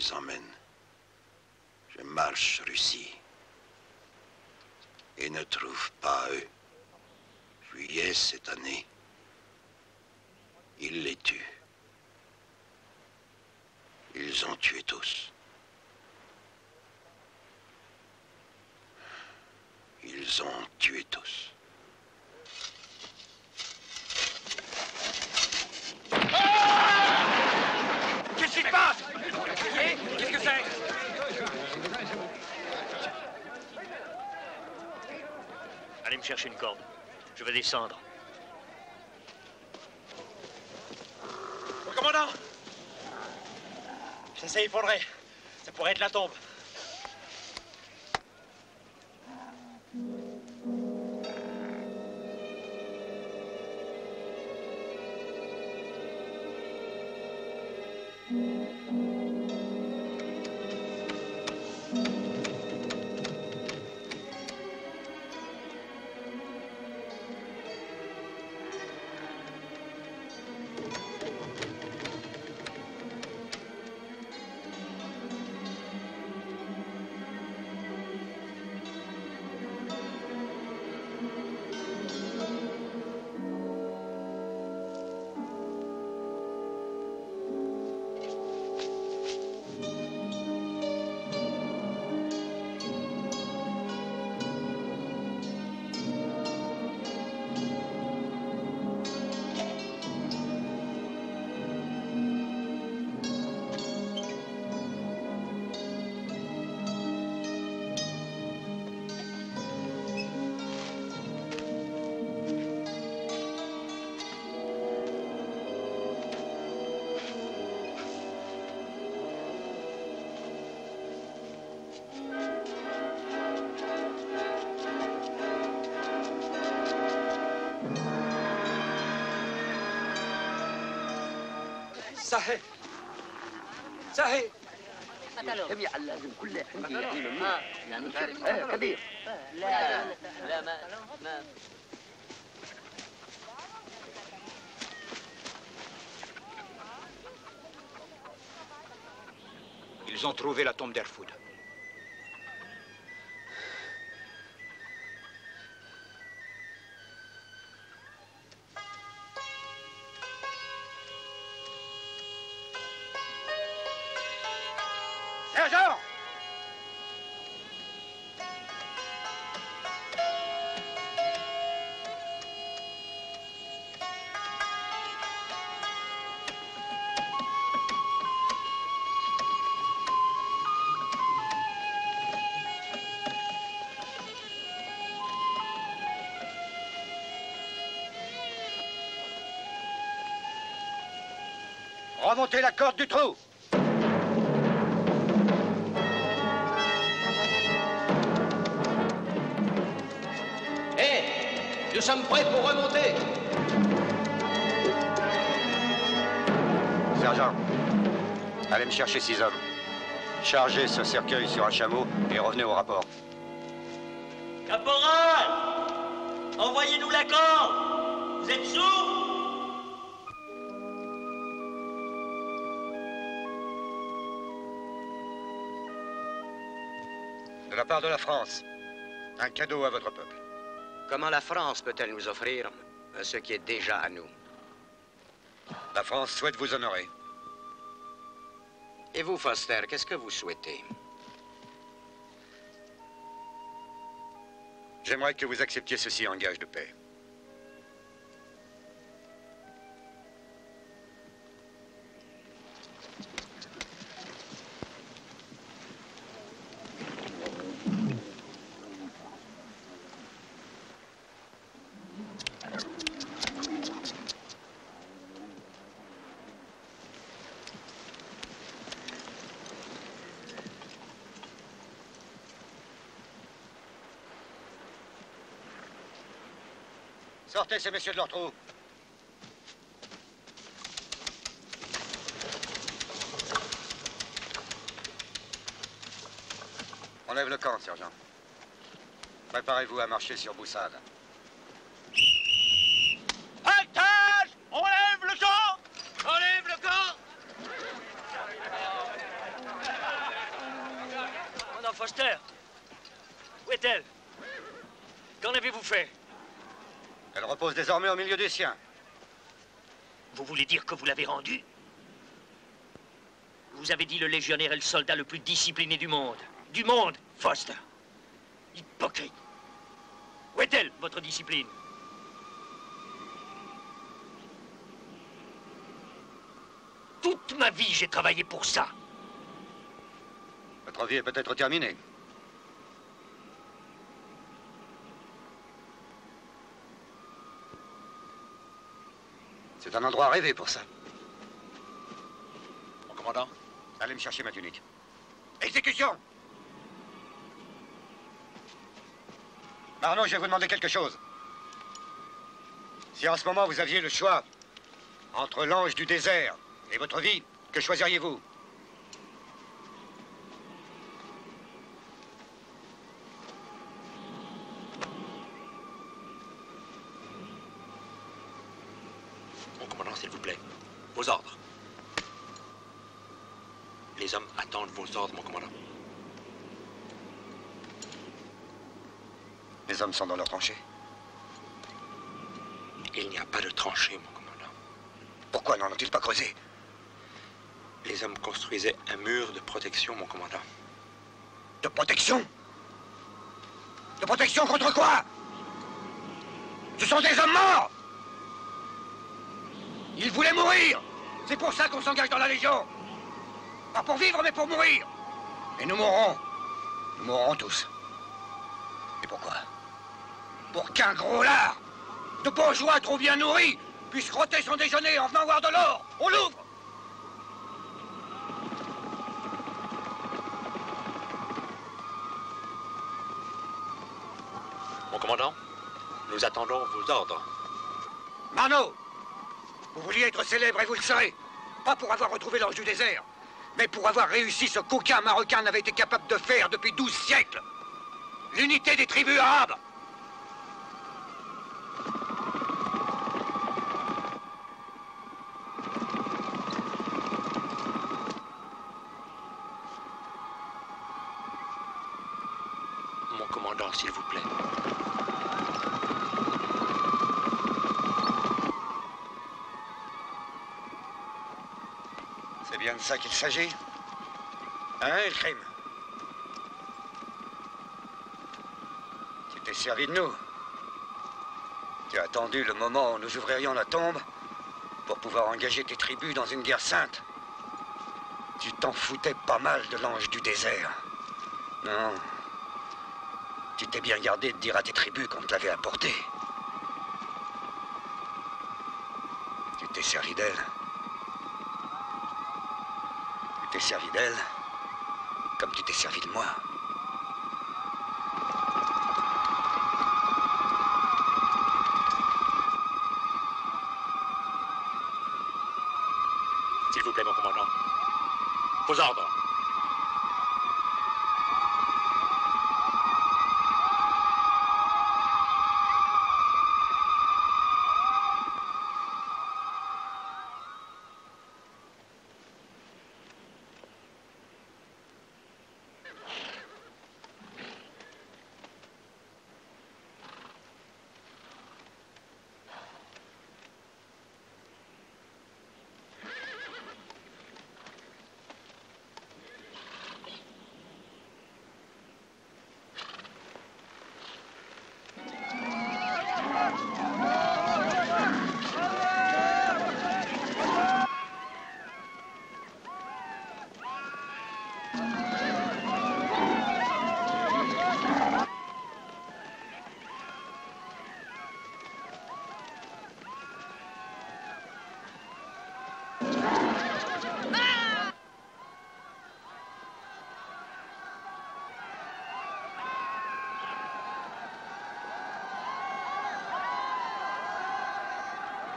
les. Je marche Russie et ne trouve pas eux. Juillet cette année, ils les tuent. Ils ont tué tous. Ils ont tué tous. me chercher une corde. Je vais descendre. Le commandant Ça s'effondré. Ça pourrait être la tombe. Ils ont trouvé la tombe d'Erfoud. Remontez la corde du trou Hé Nous sommes prêts pour remonter Sergent, allez me chercher six hommes. Chargez ce cercueil sur un chameau et revenez au rapport. Caporal Envoyez-nous la corde Vous êtes sourds? Part de la France, un cadeau à votre peuple. Comment la France peut-elle nous offrir ce qui est déjà à nous? La France souhaite vous honorer. Et vous, Foster, qu'est-ce que vous souhaitez? J'aimerais que vous acceptiez ceci en gage de paix. Sortez ces messieurs de leur trou. On lève le camp, sergent. Préparez-vous à marcher sur Boussade. Haltage On lève le camp On lève le camp Commandant Foster Où est-elle? Qu'en avez-vous fait? Repose désormais au milieu des siens. Vous voulez dire que vous l'avez rendue Vous avez dit le légionnaire est le soldat le plus discipliné du monde. Du monde, Foster. Hypocrite. Où est-elle, votre discipline? Toute ma vie, j'ai travaillé pour ça. Votre vie est peut-être terminée. C'est un endroit rêvé pour ça. Mon commandant Allez me chercher ma tunique. Exécution Marnon, je vais vous demander quelque chose. Si en ce moment vous aviez le choix entre l'ange du désert et votre vie, que choisiriez-vous Mon commandant, s'il vous plaît. Vos ordres. Les hommes attendent vos ordres, mon commandant. Les hommes sont dans leur tranchée. Il n'y a pas de tranchée, mon commandant. Pourquoi n'en ont-ils pas creusé? Les hommes construisaient un mur de protection, mon commandant. De protection? De protection contre quoi? Ce sont des hommes morts Ils voulaient mourir C'est pour ça qu'on s'engage dans la Légion Pas pour vivre, mais pour mourir Et nous mourrons. Nous mourrons tous. Et pourquoi? Pour qu'un gros lard de bourgeois trop bien nourris puisse roter son déjeuner en venant voir de l'or On l'ouvre Mon commandant, nous attendons vos ordres. Marno Vous vouliez être célèbre et vous le serez. Pas pour avoir retrouvé l'ange du désert, mais pour avoir réussi ce qu'aucun Marocain n'avait été capable de faire depuis douze siècles. L'unité des tribus arabes. S'il vous plaît. C'est bien de ça qu'il s'agit Hein, le crime Tu t'es servi de nous. Tu as attendu le moment où nous ouvririons la tombe pour pouvoir engager tes tribus dans une guerre sainte. Tu t'en foutais pas mal de l'ange du désert. Non. Tu t'es bien gardé de dire à tes tribus qu'on te l'avait apporté. Tu t'es servi d'elle. Tu t'es servi d'elle comme tu t'es servi de moi. S'il vous plaît, mon commandant. Vos ordres.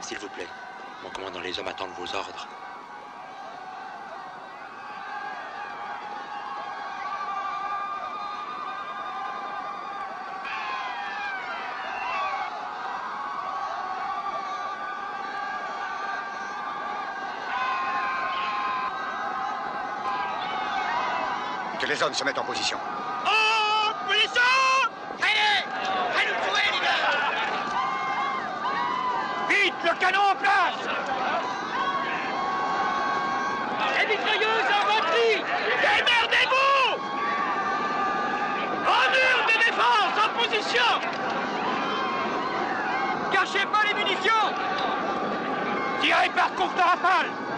S'il vous plaît, mon commandant, les hommes attendent vos ordres. Que les hommes se mettent en position. Oh, polisson Allez À nous trouver, les gars Vite, canon en place. Les mitrailleuses en batterie Démerdez-vous En mur de défense, en position. Cachez pas les munitions. Tirez par courte rafale. Adjudant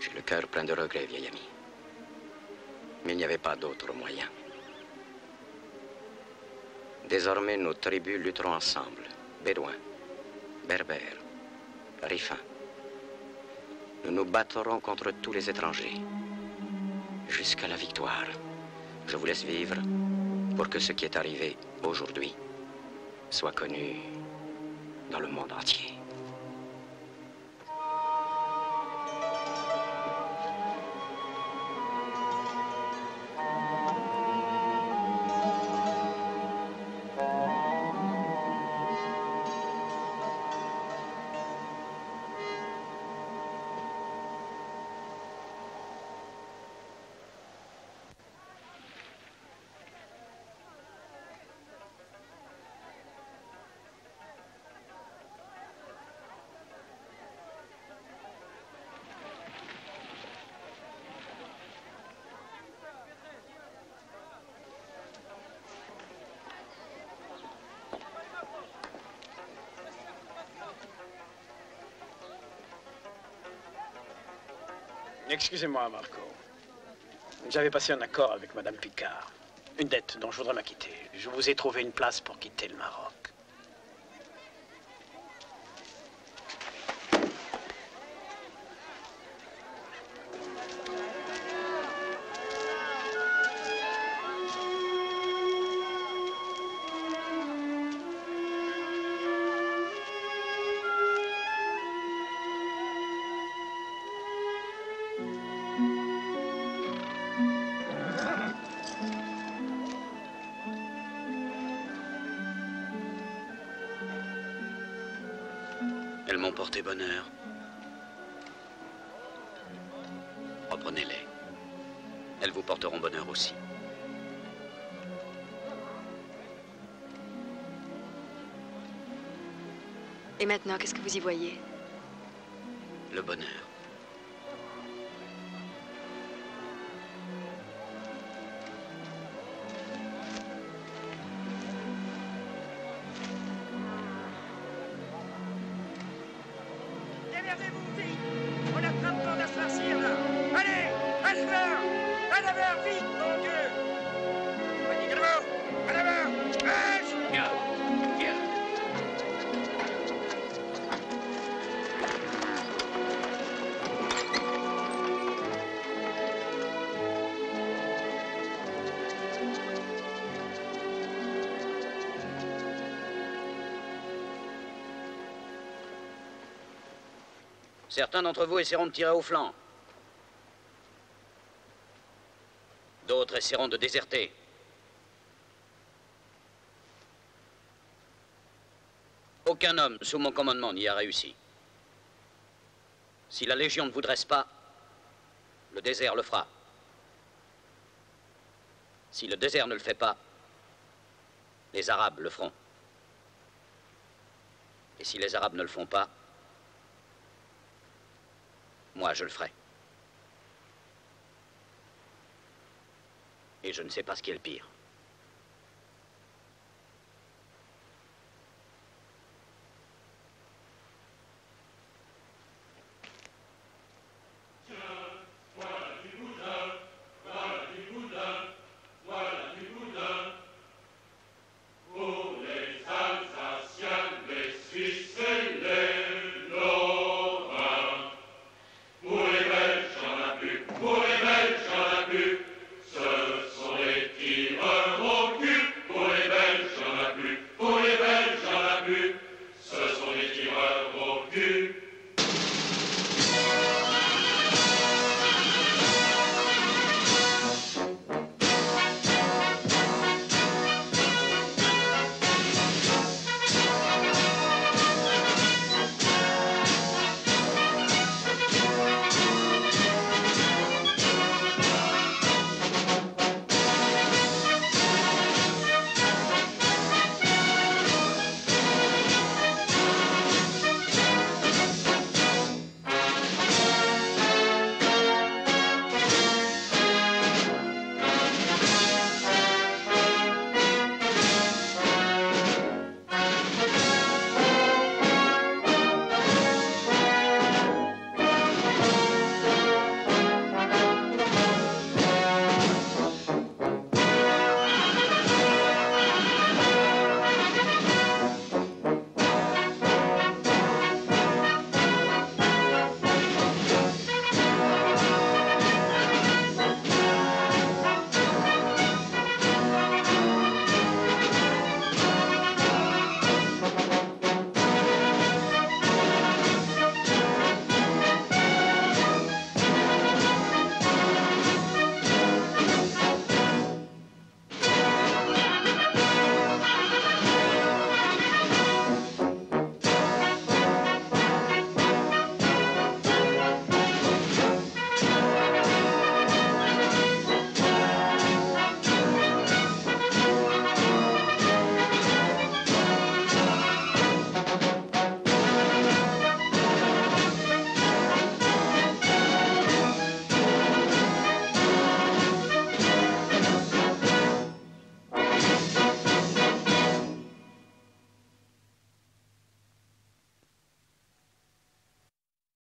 J'ai le cœur plein de regrets, vieil ami. Mais il n'y avait pas d'autre moyen. Désormais, nos tribus lutteront ensemble. Bédouins, Berbères, Rifins. Nous nous battrons contre tous les étrangers. Jusqu'à la victoire. Je vous laisse vivre pour que ce qui est arrivé aujourd'hui soit connu dans le monde entier. Excusez-moi, Marco. J'avais passé un accord avec Madame Picard. Une dette dont je voudrais m'acquitter. Je vous ai trouvé une place pour quitter le Maroc. Maintenant, qu'est-ce que vous y voyez? Certains d'entre vous essaieront de tirer au flanc. D'autres essaieront de déserter. Aucun homme sous mon commandement n'y a réussi. Si la Légion ne vous dresse pas, le désert le fera. Si le désert ne le fait pas, les Arabes le feront. Et si les Arabes ne le font pas, moi je le ferai. Et je ne sais pas ce qui est le pire.